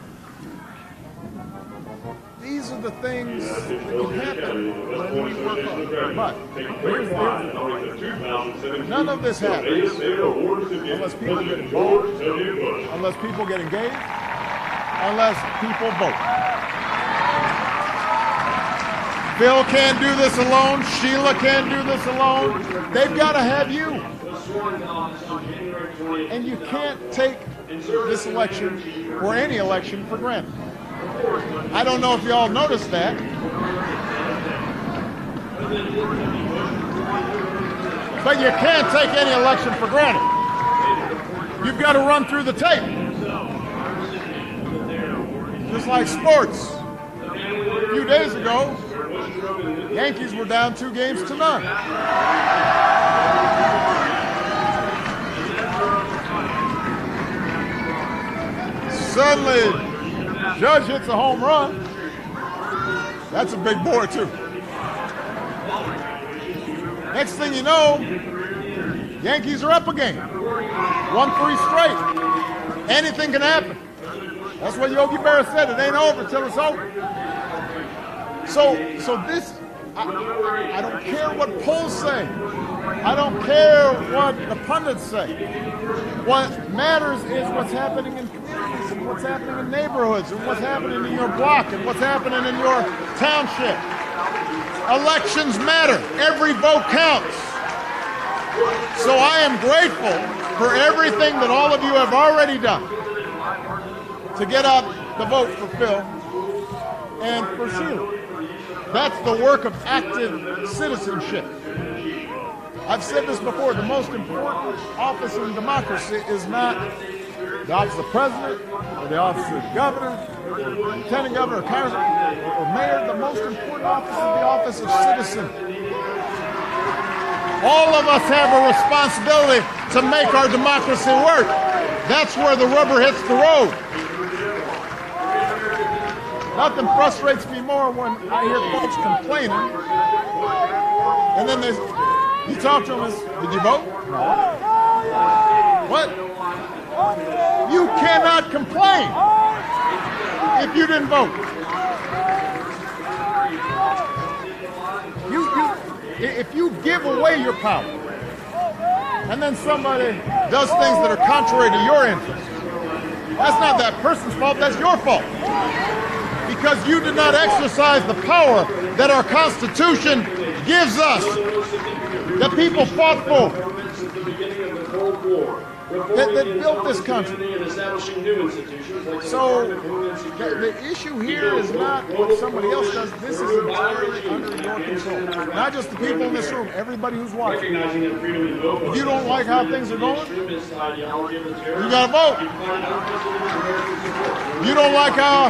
These are the things that can happen when we work hard. But here's none of this happens unless people get involved, unless people get engaged, unless people vote. Phil can't do this alone. Sheila can't do this alone. They've got to have you. And you can't take this election or any election for granted. I don't know if y'all noticed that. But you can't take any election for granted. You've got to run through the tape. Just like sports. A few days ago, Yankees were down two games to none. Suddenly, Judge hits a home run. That's a big boy, too. Next thing you know, Yankees are up again. Won three straight. Anything can happen. That's what Yogi Berra said. It ain't over till it's over. So, so this, I, I don't care what polls say. I don't care what the pundits say. What matters is what's happening in and what's happening in neighborhoods and what's happening in your block and what's happening in your township. Elections matter. Every vote counts. So I am grateful for everything that all of you have already done to get out the vote for Phil and for Sheila. That's the work of active citizenship. I've said this before the most important office in democracy is not the office of president or the office of governor or lieutenant governor or congressman or mayor. The most important office is the office of citizen. All of us have a responsibility to make our democracy work. That's where the rubber hits the road. Nothing frustrates me more when I hear folks complaining, and then they, you talk to them, did you vote? No. What? You cannot complain if you didn't vote. You, you, if you give away your power, and then somebody does things that are contrary to your interests, that's not that person's fault, that's your fault because you did not exercise the power that our Constitution gives us, the people fought for. That, that built this country. So the, the issue here is not what somebody else does. This is entirely under your control. Not just the people in this room, everybody who's watching. To If you don't like how things are going, you gotta vote. You don't like how,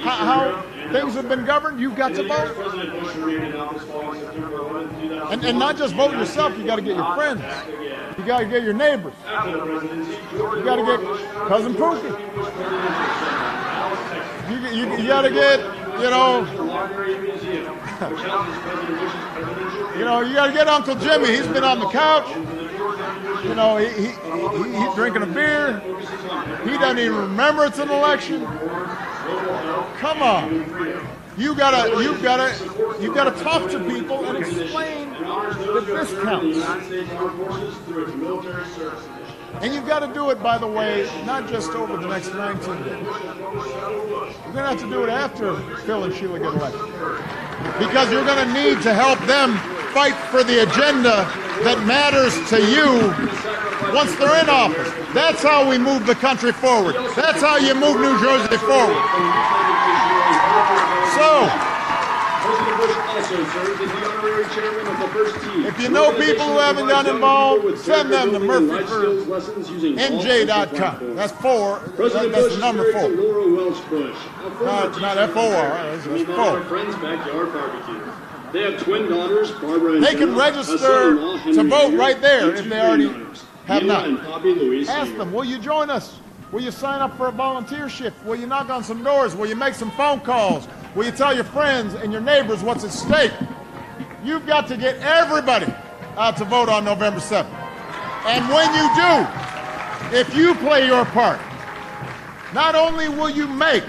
how, things have been governed, you've got to vote. President Bush remained in office following September 11, 2001. And, and not just vote yourself, you gotta get your friends. You gotta get your neighbors. You gotta get cousin Pookie. You, you, you gotta get, you know, you know, you gotta get Uncle Jimmy. He's been on the couch. You know, he, he, he he's drinking a beer. He doesn't even remember it's an election. Come on. You gotta, you gotta, you gotta talk to people and explain that this counts. And you've got to do it, by the way, not just over the next 19 days. You're going to have to do it after Phil and Sheila get elected. Because you're going to need to help them fight for the agenda that matters to you once they're in office. That's how we move the country forward. That's how you move New Jersey forward. So, President Bush also served as the honorary chairman of the first. If you know people who haven't gotten involved, send them to murphy4nj.com. That's four. President that's Bush the number four. Laura Welch Bush. former Not- teacher not F.O.R., that's- who that's involved full. our friend's backyard barbecue. They have twin daughters, Barbara and They can register to vote right there if they already have not. Ask them, will you join us? Will you sign up for a volunteer shift? Will you knock on some doors? Will you make some phone calls? Will you tell your friends and your neighbors what's at stake? You've got to get everybody out to vote on November 7th. And when you do, if you play your part, not only will you make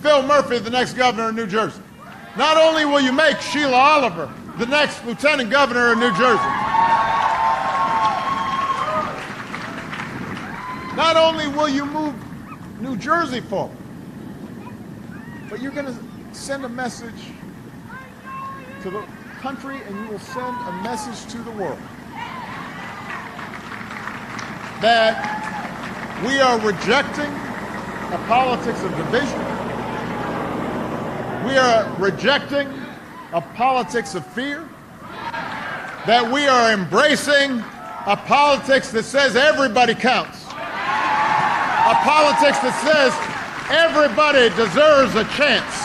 Phil Murphy the next governor of New Jersey, not only will you make Sheila Oliver the next lieutenant governor of New Jersey, not only will you move New Jersey forward, but you're going to send a message to the country and you will send a message to the world that we are rejecting a politics of division. We are rejecting a politics of fear. That we are embracing a politics that says everybody counts. A politics that says everybody deserves a chance.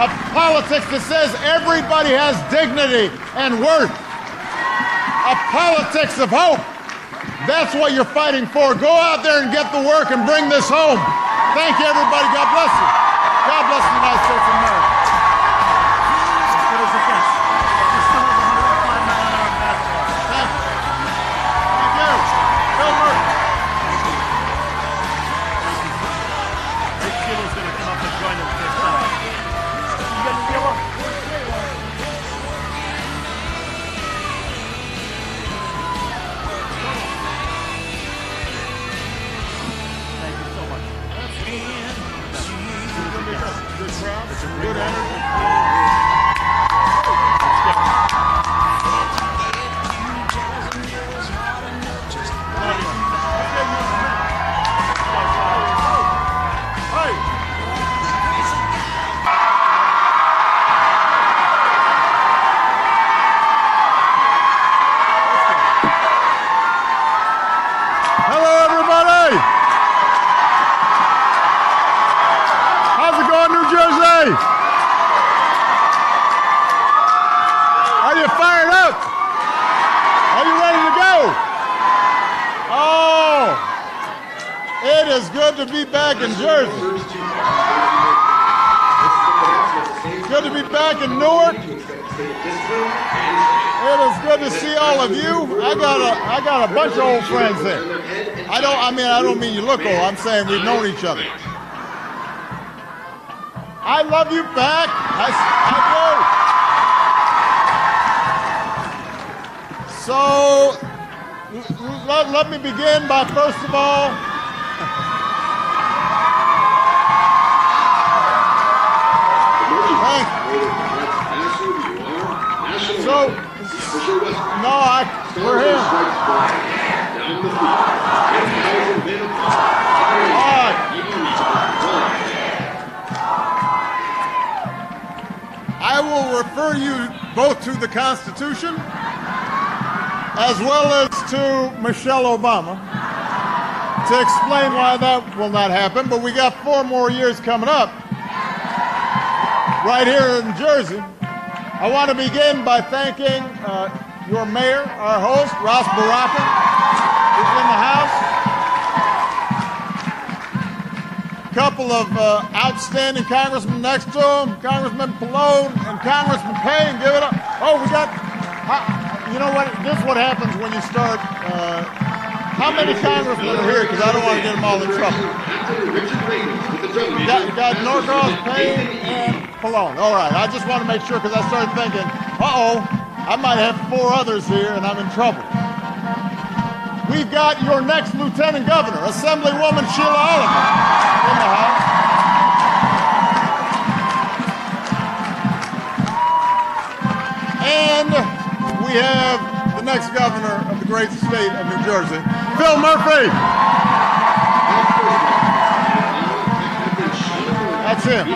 A politics that says everybody has dignity and worth. A politics of hope. That's what you're fighting for. Go out there and get the work and bring this home. Thank you, everybody. God bless you. God bless the United States mean you look old. I'm saying we've known each other. I love you back. I, I do. So let, let me begin by first of all. So, no, I, we're here. On the field. 10,000 men of All right. I will refer you both to the Constitution as well as to Michelle Obama to explain why that will not happen. But we got four more years coming up right here in Jersey. I want to begin by thanking uh, your mayor, our host, Ras Baraka, in the house. couple of uh, outstanding congressmen next to him, Congressman Pallone and Congressman Payne. Give it up. Oh, we got. Uh, you know what? This is what happens when you start. Uh, how many congressmen are here? Because I don't want to get them all in trouble. Got, got Norcross, Payne, and Pallone. All right. I just want to make sure because I started thinking, uh oh, I might have four others here and I'm in trouble. We've got your next lieutenant governor, Assemblywoman Sheila Oliver, in the House. And we have the next governor of the great state of New Jersey, Phil Murphy. That's him.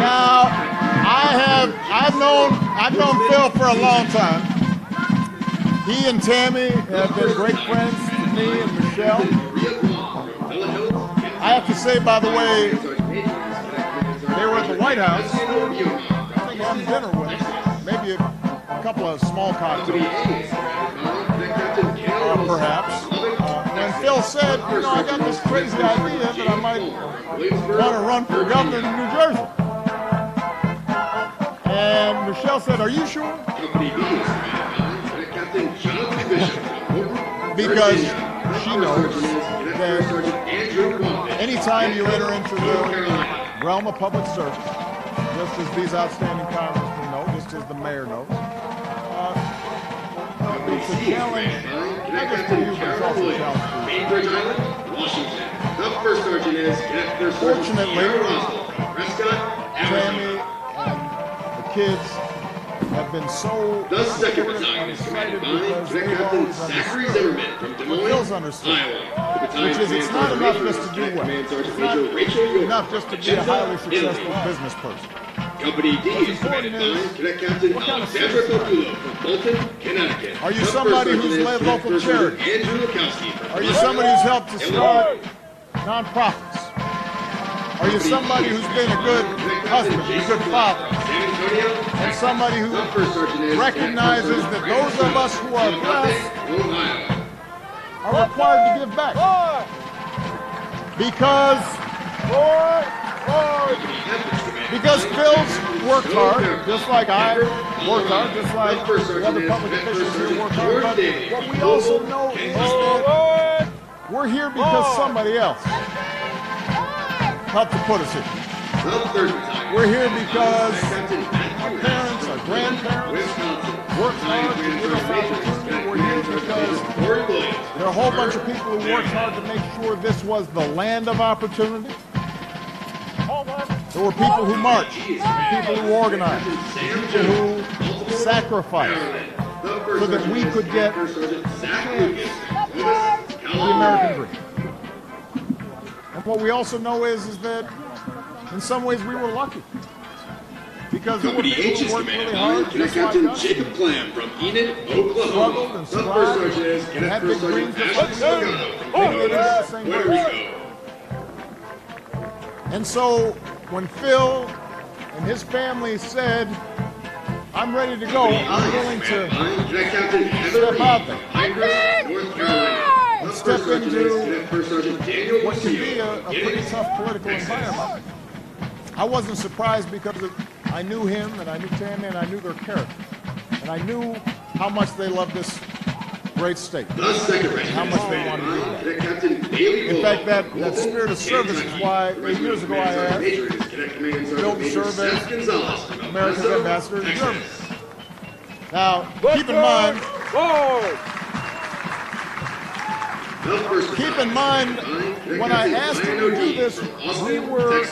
Now, I have I've known I've known Phil for a long time. He and Tammy have been great friends to me and Michelle. I have to say, by the way, they were at the White House. I think having dinner with us. Maybe a, couple of small cocktails, uh, perhaps. Uh, when Phil said, you know, I got this crazy idea that I might want to run for governor of New Jersey. And Michelle said, Are you sure? Because she knows that anytime you enter into the realm of public service, just as these outstanding congressmen know, just as the mayor knows, uh, it's a challenge, not just for you, but it's also a challenge for you. Washington. The first sergeant is Cadet First Sergeant Fortunately, Sarah Roswell, Prescott, Tammy and the kids have been so The second battalion is commanded by because Cadet they've Captain Zachary Zimmerman from Des Moines, Iowa. The which is it's not enough just to do well. It's not enough just to be a highly successful business person. Company D is commanded by Cadet Captain Alexandra you? From Bolton, Connecticut. Are you somebody who's led local Cadet First Sergeant charities? Andrew Lukowski Are you somebody who's helped to start nonprofits? Are you somebody who's been a good husband, a good father, and somebody who recognizes that those of us who are blessed are required to give back? Because because Phil's worked hard, just like I worked hard, just like the other public officials here worked hard. But what we also know is that we're here because somebody else helped to put us here. We're here because Matthew parents, our grandparents worked hard to us opportunity. We're here because There are a whole bunch of people who worked hard to make sure this was the land of opportunity. There were people who marched, people who organized, people who sacrificed so that we could get the American dream. And what we also know is, is that in some ways we were lucky. Because Company H is commanded really by hard, Cadet just like Captain Jacob Clam from Enid, Oklahoma. and The first sergeant is Cadet First Sergeant Ashley just oh, like we Salgado did. from Maybe they did the Honolulu, same Puerto. Rico. And so when Phil and his family said, I'm ready to go, I'm willing to Cadet Captain Heather step out there. Pinehurst, North Carolina. The step first sergeant is into Cadet First Sergeant Daniel what can be a, a pretty tough political environment. I wasn't surprised because of, I knew him and I knew Tammy and I knew their character. And I knew how much they loved this great state. How much they wanted to do that. Cadet Captain Bailey In fact, that- that spirit of service is why eight years ago I asked Major is Cadet Command to serve as Seth Gonzalez from El America's ambassador to Germany. Now, keep in mind, keep in mind, when I asked him to do this, we were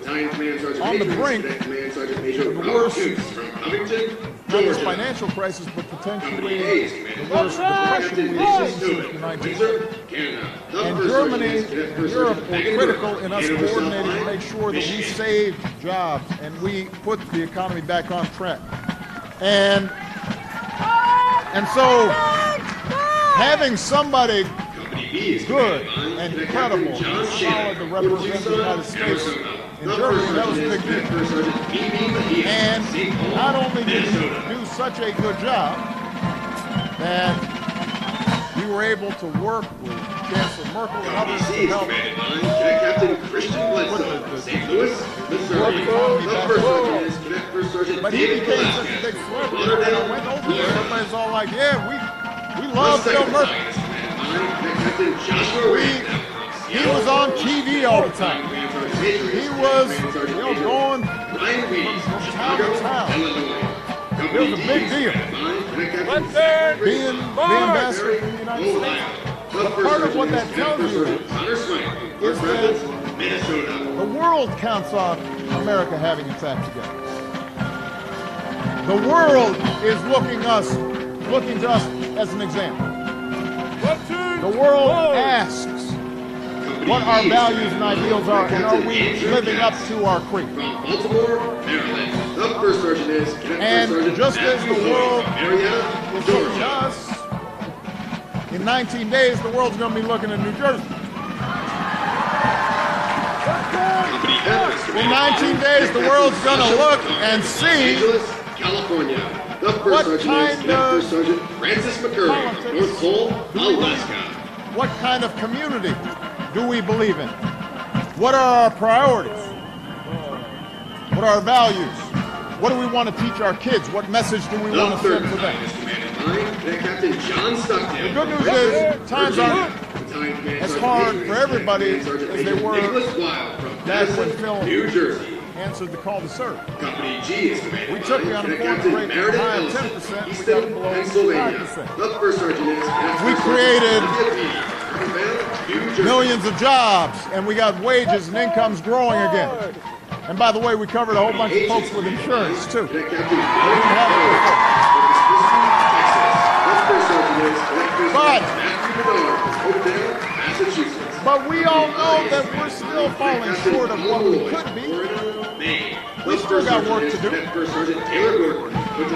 Battalion Command Sergeant on the Major, brink Command Sergeant Major of the worst- from Covington, not just financial crisis, but potentially the worst depression we've seen since the Stewart, 1980s. Windsor, Canada. The And Germany is and Europe Sergeant were critical in us coordinating to make sure that we Michigan. saved jobs and we put the economy back on track. And and so having somebody Company B is good and Cadet credible John and solid to represent the United States in Germany, that was a big deal. Cadet First Sergeant B.B. Mejia, And not only did Minnesota. do such a good job that we were able to work with Chancellor Merkel and others to help commanded by Cadet Captain Christian Bledsoe, St. Louis, Missouri. The First up. Is First Sergeant But he became such a big celebrity. When I went over there, everybody's all like, yeah, we, we love Phil Murphy. We, he was on TV all the time. Command Sergeant Major He was, you know, going, from town to town. It was a big deal. being, being ambassador in the United States. But part of what that tells you is that The world counts on America having its act together. The world is looking us, looking to us as an example. The world asks what our values and ideals are, and are we living up to our creed? The first sergeant is And just as the world Lloyd, Marietta, It's looking to Georgia. us. In 19 days, the world's going to be looking at New Jersey. Company F is In 19 days, the world's going to look and see California. The first What sergeant kind of First Sergeant Francis McCurry, North Pole, Alaska. what kind of community do we believe in? What are our priorities? What are our values? What do we want to teach our kids? What message do we The want to send to them? is commanded by Cadet Captain John Stockdale. The good news is times aren't as hard for everybody as they were Nicholas Wild from back when Madison, New Jersey. Answered the call to serve. Company G is commanded We took the unemployment rate Meredith high of 10%, we Easton, got it below Pennsylvania. 5%. The first sergeant is We created Sergeant Olivia P. Irvine, New Jersey. Millions of jobs, and we got wages and incomes growing again. And by the way, we covered a whole bunch of folks with insurance too. Cadet Captain didn't have it Eric before. from Texas. The first sergeant is Cadet First But- Sergeant Matthew Bedard from Hopedale, Massachusetts. But we all know that we're still falling short of what we could be. We still got work to do.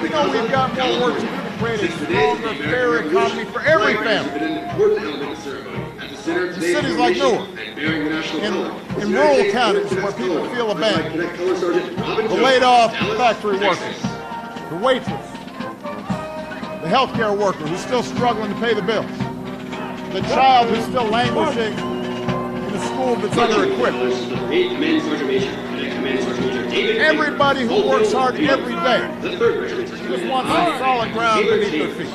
We know we've got more work to do to create a stronger, fairer economy for every family. In cities like Newark, in- in rural counties where people feel abandoned, The laid off factory workers, the waitress, the healthcare worker who's still struggling to pay the bills, the child who's still languishing in a school that's under-equipped. Everybody who works hard every day just wants some solid ground beneath their feet.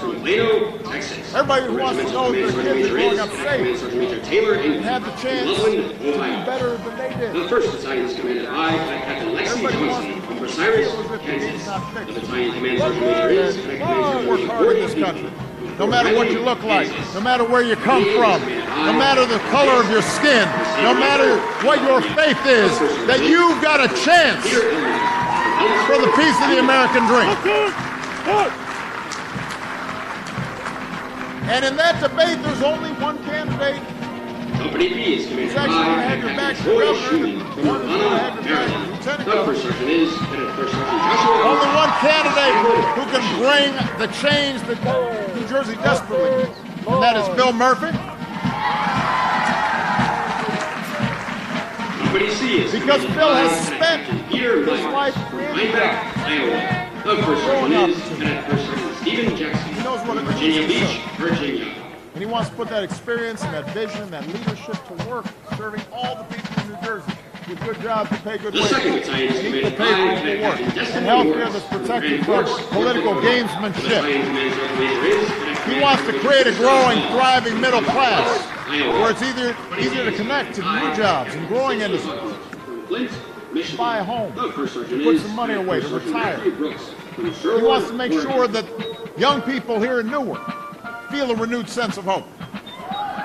Everybody who wants to know their kids are growing up safe and have the chance to do better than they did. The first battalion is commanded by Captain Lexi Johnson from feel Osiris, as if the game's Kansas. The battalion command sergeant major is Cadet Command Sergeant work Major hard in Gordon this country. No matter what you look like, no matter where you come from, no matter the color of your skin, no matter what your faith is, that you've got a chance for the peace of the American dream. And in that debate, there's only one candidate. Who's actually gonna have your back, the governor, one who's gonna have your back, lieutenant governor. Only one candidate who can bring the change that Jersey desperately and that is Phil Murphy. Company C is Because Phil has spent his life Rhinebeck, Iowa. The first sergeant is opportunity. Cadet First Sergeant Stephen Jackson He knows what it Virginia Beach, Virginia. And he wants to put that experience and that vision and that leadership to work, serving all the people in New Jersey with good jobs to pay good The wages. second battalion is And commanded equal pay for equal work. And health care that's protected from political gamesmanship. battalion command sergeant major is Cadet He wants to create a growing, thriving middle class where it's either easier to connect to new jobs and growing industries. Buy a home. Put some money away to retire. He wants to make sure that young people here in Newark feel a renewed sense of hope.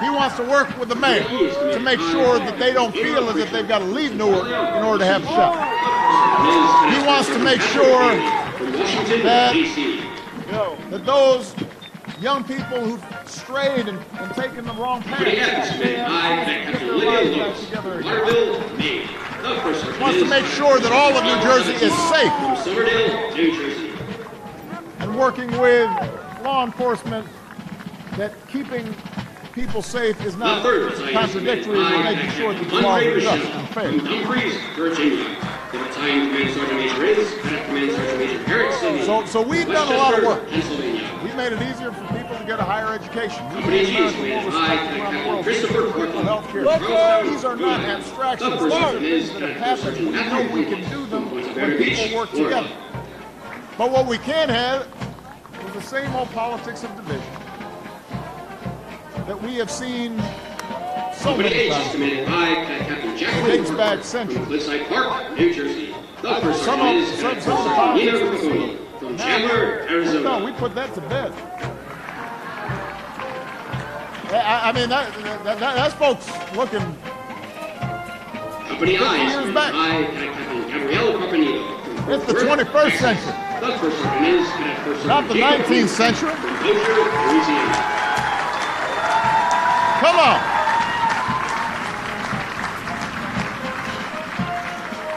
He wants to work with the mayor to make sure that they don't feel as if they've got to leave Newark in order to have a shot. He wants to make sure that- that That those young people who've strayed and, and taken the wrong path, Company F is they committed by have to get Captain their Lydia lives back Lewis, together again. Waterville, Maine. The first sergeant Wants to make sure that all of New Jersey is safe From Silverdale, New Jersey. and working with law enforcement that keeping people safe is not third battalion is commanded contradictory with making sure that the law is just and fair. Dumfries, Virginia. The battalion command sergeant major is Cadet Command Sergeant Major Eric So- so we've done a lot of work. Pennsylvania. We made it easier for people to get a higher education. We made America more respected around the world. Christopher People Cortland. health care. These are not abstractions. These are things that have happened. We know we can do them when people work together. But what we can't have is the same old politics of division that we have seen so Company many times. commanded by Captain Jack Dates Whitmore back centuries. Cliffside Park, New Jersey. The first Some of, is some, some of the Sergeant Nina politics of Capone from Chandler, No, we put that to bed. I, I mean, that, that, that, that's folks looking Company I years back. by Cadet Captain Gabrielle Carpenito. It's the 21st century. The first sergeant is First Not the Jacob 19th Reed century. From Bossier, Louisiana. Come on.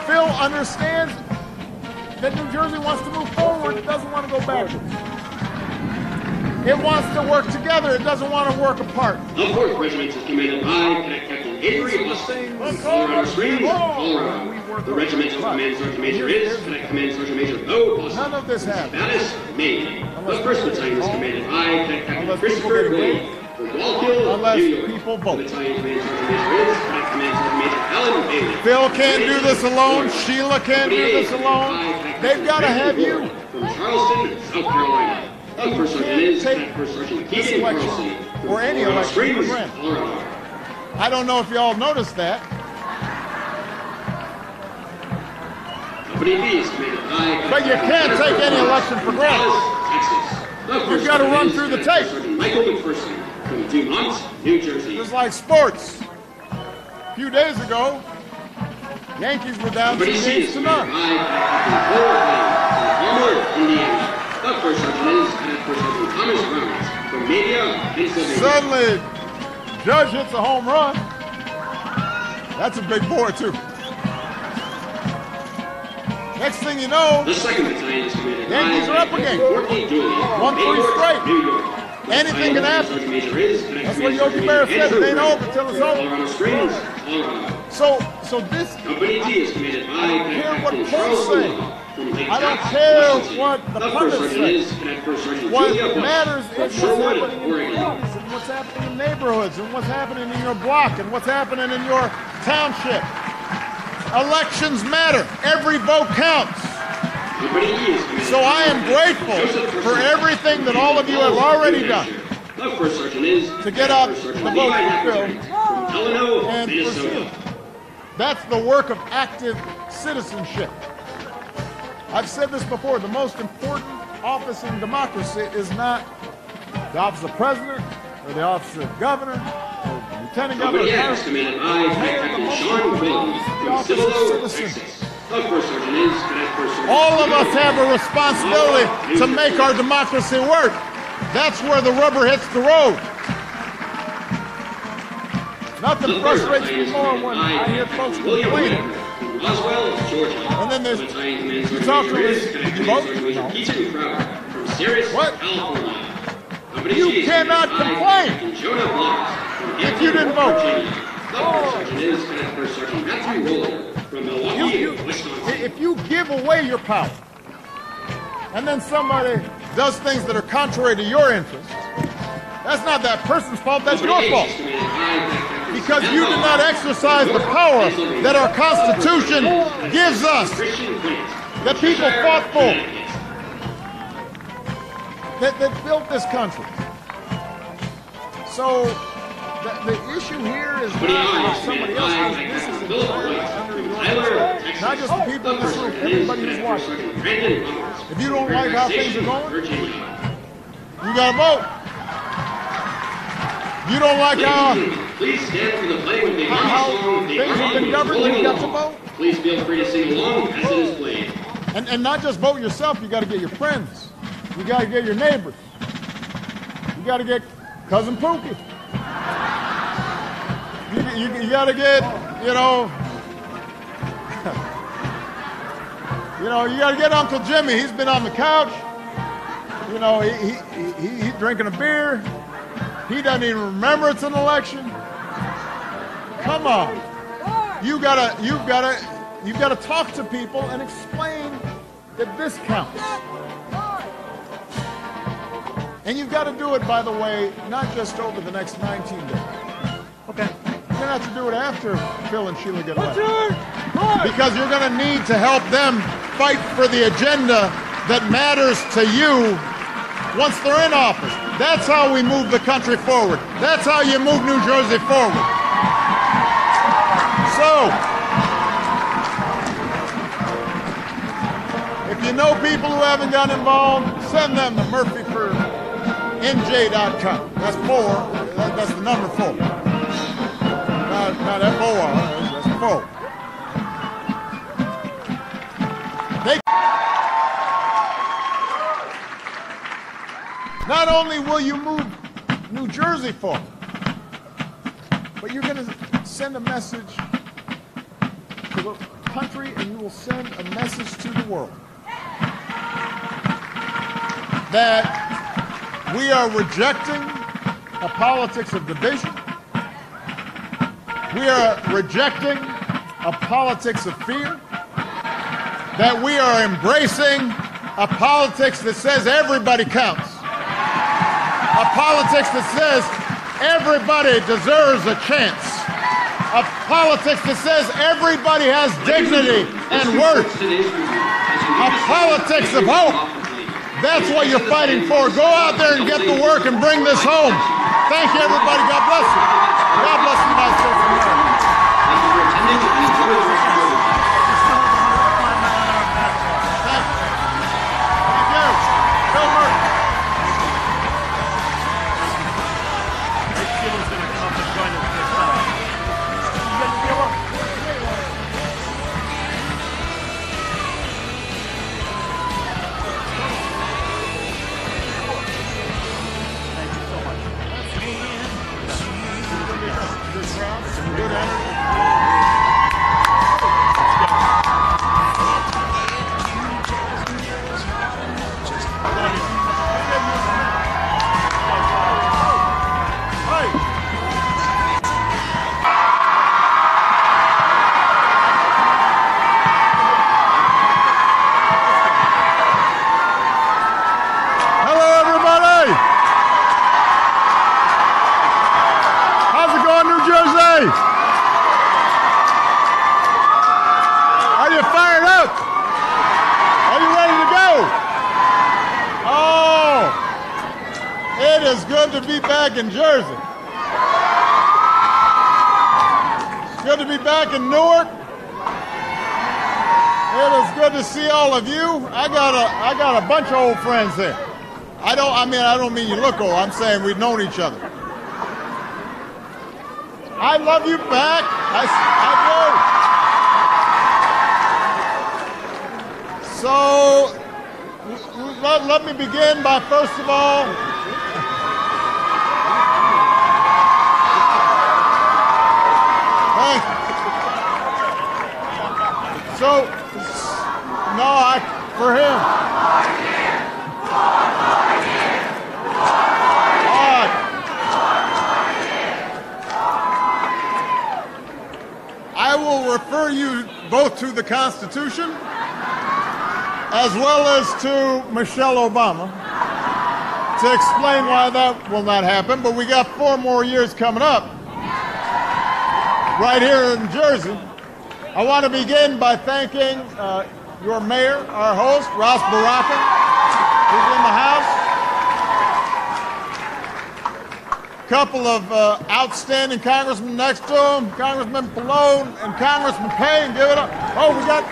Phil understands that New Jersey wants to move forward. It doesn't want to go backwards. It wants to work together. It doesn't want to work apart. The fourth regiment is commanded by Captain Avery Buston from Colorado Springs, Colorado. The oh, regimental command sergeant major is Cadet Command Sergeant Major Bo Buston. None of this happens. Battis, Maine. The first battalion is commanded by Cadet Captain Christopher people Unless people vote. Phil can't do this alone. Sheila can't do this alone. They've got to have you. From Charleston, South Carolina. First sergeant Take this election or any election for granted. I don't know if y'all noticed that. But you can't take any election for granted. You've gotta run through the tape. From Dumont, New Jersey. Just like sports. A few days ago, Yankees were down two games to none. by Captain Cole Lane from Palmer, Indiana. The first sergeant is Cadet First Sergeant Thomas Browns from Media, Pennsylvania. Suddenly, Judge hits a home run. That's a big boy, too. Next thing you know, The second battalion is Yankees are up again. One, three straight. Anything can happen. That's what Yogi Berra said, it ain't over till it's over. So so this Company D is commanded by care what polls say. I don't care what the pundits say. what matters is what's happening in communities and what's happening in neighborhoods and what's happening in your block and what's happening in your township. Elections matter. Every vote counts. Company E is commanded So I am grateful for everything that all of you have already done The first sergeant is to get Sergeant the vote Levi for Phil Hackersack from Delano, and Minnesota. That's the work of active citizenship. I've said this before the most important office in democracy is not the office of president or the office of governor or lieutenant governor. Company or F is congressman. commanded by Cadet Captain Sean Quillen from Cibolo, Texas. The first sergeant is Cadet First Sergeant All of us have a responsibility to make our democracy work. That's where the rubber hits the road. Nothing frustrates me more when I hear folks complaining. And then there's- The you talk to this- vote? What? You cannot complain if you didn't vote. Virginia. The first sergeant is Cadet First Sergeant Matthew Roller from Milwaukee, You, you, Wisconsin. if you give away your power, and then somebody does things that are contrary to your interests, that's not that person's fault, that's your fault. is commanded by Captain Because you did not exercise the power that our Constitution gives us, that people fought for, that, that built this country. So the, the issue here is not I what is somebody else. This is entirely under your control. Not just the people in this room, everybody who's watching. First Sergeant Brandon Roberts If you don't like how things are going, You got to vote. You don't like how, Ladies and gentlemen, please stand for the playing of the how Army song, The things have been governed you got to vote? Please feel free to sing along as it is played. And, and not just vote yourself, you got to get your friends. You got to get your neighbors. You got to get Cousin Pookie. You, you, you got to get, you know, you know, you got to get Uncle Jimmy. He's been on the couch. You know, he, he, he, he's drinking a beer. He doesn't even remember it's an election. Come on. You gotta, you gotta, you gotta talk to people and explain that this counts. And you've got to do it, by the way, not just over the next 19 days. Okay. You're gonna have to do it after Phil and Sheila get elected. Because you're gonna need to help them fight for the agenda that matters to you once they're in office. That's how we move the country forward. That's how you move New Jersey forward. So, if you know people who haven't got involved, send them the Murphy to murphy4nj.com. That's four. That, that's the number four. Not, not F-O-R. That's four. They, not only will you move New Jersey forward, but you're going to send a message to the country and you will send a message to the world that we are rejecting a politics of division. We are rejecting a politics of fear. That we are embracing a politics that says everybody counts. A politics that says everybody deserves a chance. A politics that says everybody has dignity and worth. A politics of hope. That's what you're fighting for. Go out there and get the work and bring this home. Thank you, everybody. God bless you. Bunch of old friends there. I don't I mean I don't mean you look old. I'm saying we've known each other. I love you back. I, I do. So, let, let me begin by first of all. So, no, I, for him. All right. I will refer you both to the Constitution as well as to Michelle Obama to explain why that will not happen. But we got four more years coming up right here in Jersey. I want to begin by thanking uh, your mayor, our host, Ras Baraka, who's in the house. Couple of uh, outstanding congressmen next to him, Congressman Pallone and Congressman Payne. Give it up. Oh, we got.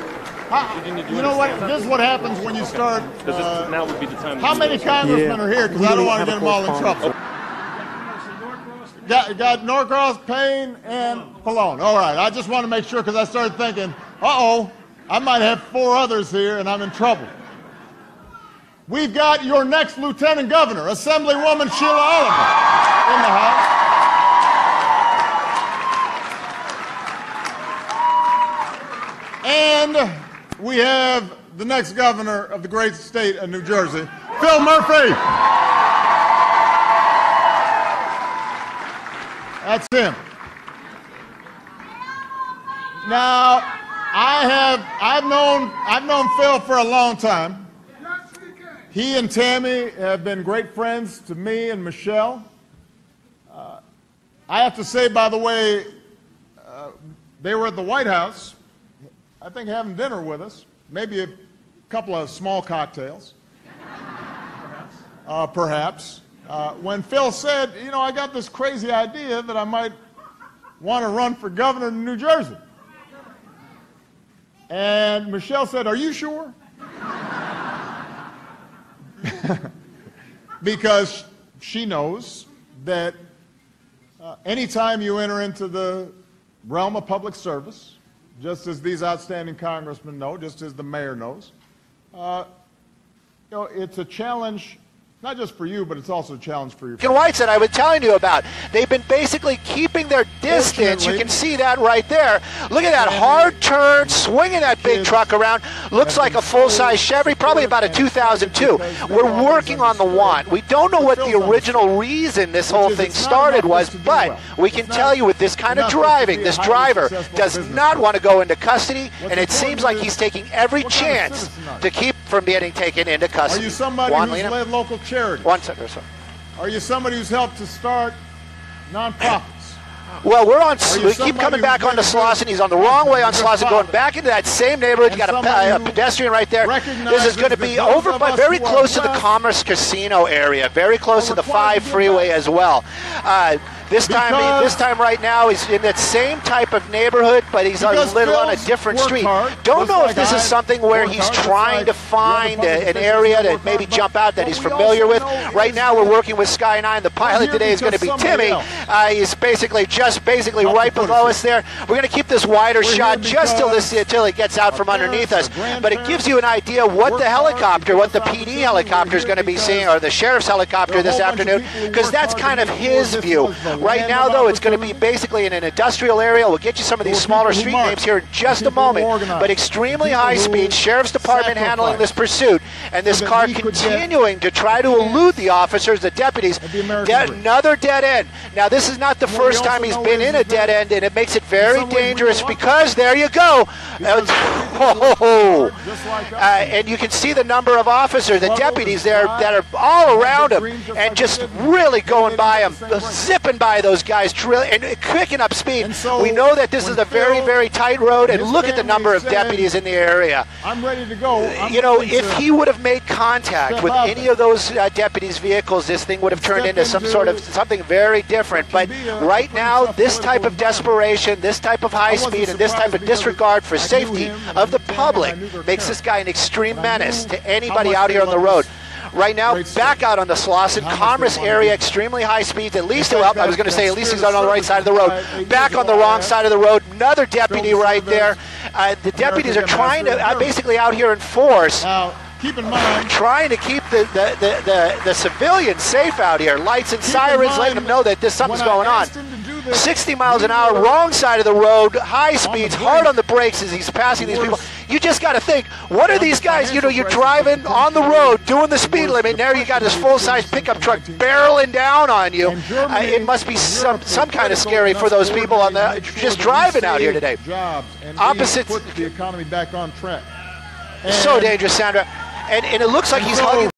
uh, you know what? This is what happens when you start. Uh, this, now would be the time. how many this. congressmen are here? Because I don't want to get them all in correspondence. trouble. got, got Norcross, Payne, and Pallone. All right, I just want to make sure because I started thinking, uh-oh, I might have four others here and I'm in trouble. We've got your next lieutenant governor, Assemblywoman Sheila Oliver, in the House. And we have the next governor of the great state of New Jersey, Phil Murphy. That's him. Now, I have I've known I've known Phil for a long time. He and Tammy have been great friends to me and Michelle. Uh, I have to say, by the way, uh, they were at the White House I think having dinner with us, maybe a couple of small cocktails, perhaps. Uh, perhaps. Uh, when Phil said, you know, I got this crazy idea that I might want to run for governor in New Jersey. And Michelle said, Are you sure? because she knows that uh, anytime you enter into the realm of public service, just as these outstanding congressmen know, just as the mayor knows. Uh, you know, it's a challenge not just for you, but it's also a challenge for your. Whites that I was telling you about. They've been basically keeping their distance. You can see that right there. Look at that hard turn, swinging that big truck around. Looks like a full-size Chevy, probably about a 2002. We're working on the want. We don't know what the original reason this whole thing started was, but we can tell you with this kind of driving, this driver does not want to go into custody, and it seems like he's taking every chance to keep from getting taken into custody. Are you somebody who's led local charities? One second, sir. Are you somebody who's helped to start nonprofits? Well, we're on. We keep coming back onto Slauson. He's on the wrong way on Slauson, going back into that same neighborhood. You got a, a pedestrian right there. This is going to be over, but very close to the Commerce Casino area, very close to the Five Freeway as well. Uh, this time, Because- this time right now, he's in that same type of neighborhood, but he's a little on a different street. hard, Don't know like if this I is something where he's trying like to find a, an area to maybe jump out that he's familiar with. Right now, we're working with Sky Nine. The pilot today is going to be Timmy. Uh, he's basically just basically right below us there. We're going to keep this wider We're shot just till this until it gets out from underneath us. But it gives you an idea what the helicopter, what the PD helicopter is going to be seeing, or the sheriff's helicopter there are a this whole bunch of afternoon, because that's kind of his view. Right now, though, it's going to be basically in an industrial area. We'll get you some of these smaller street names here in just a moment. But extremely high speed. sheriff's department handling this pursuit, and this car we could get continuing to try to elude the officers, the deputies. at the American Dead- dream. another dead end. Now, this is not the first time he's been in a dead end, and it makes it very some ways we dangerous because there you go. Uh, oh, just like us. uh, and you can see the number of officers, the deputies there that are all around him, the dream just and just really going by him, have the same break. zipping by those guys, drill- and picking up speed. So we know that this is a very, very tight road, and look at the number of said, deputies in the area. I'm ready to go. I'm You know, if to- he would have made contact with any of those uh, deputies' vehicles, this thing would have turned Step into some sort of something very different. But right now, this type of desperation, this type of high speed, and this type of disregard for I safety of the knew Tammy and public I knew their makes this guy an extreme menace to anybody out here on the road. Right now, great back out on the Slauson How much they Commerce area, extremely high speeds. At least, well, I was going to say, at least he's on the right side of the road. Back on the wrong side of the road, another deputy right there. Uh, the deputies are trying to, uh, basically out here in force Now, keep in mind, trying to keep the, the, the, the, the civilians safe out here. Lights and sirens letting them know that this something's going on. Asked him to do this, 60 miles an hour, wrong side of the road, high speeds, hard on the brakes as he's passing these people. You just got to think, what are these guys? You know, you're driving on the road, doing the speed limit, there you got this full-size pickup truck barreling down on you. Uh, it must be some some kind of scary for those people on the coordinate to make just sure that we driving out here today. Jobs and Opposites- put the economy back on track. So dangerous, Sandra. And, and it looks like he's hugging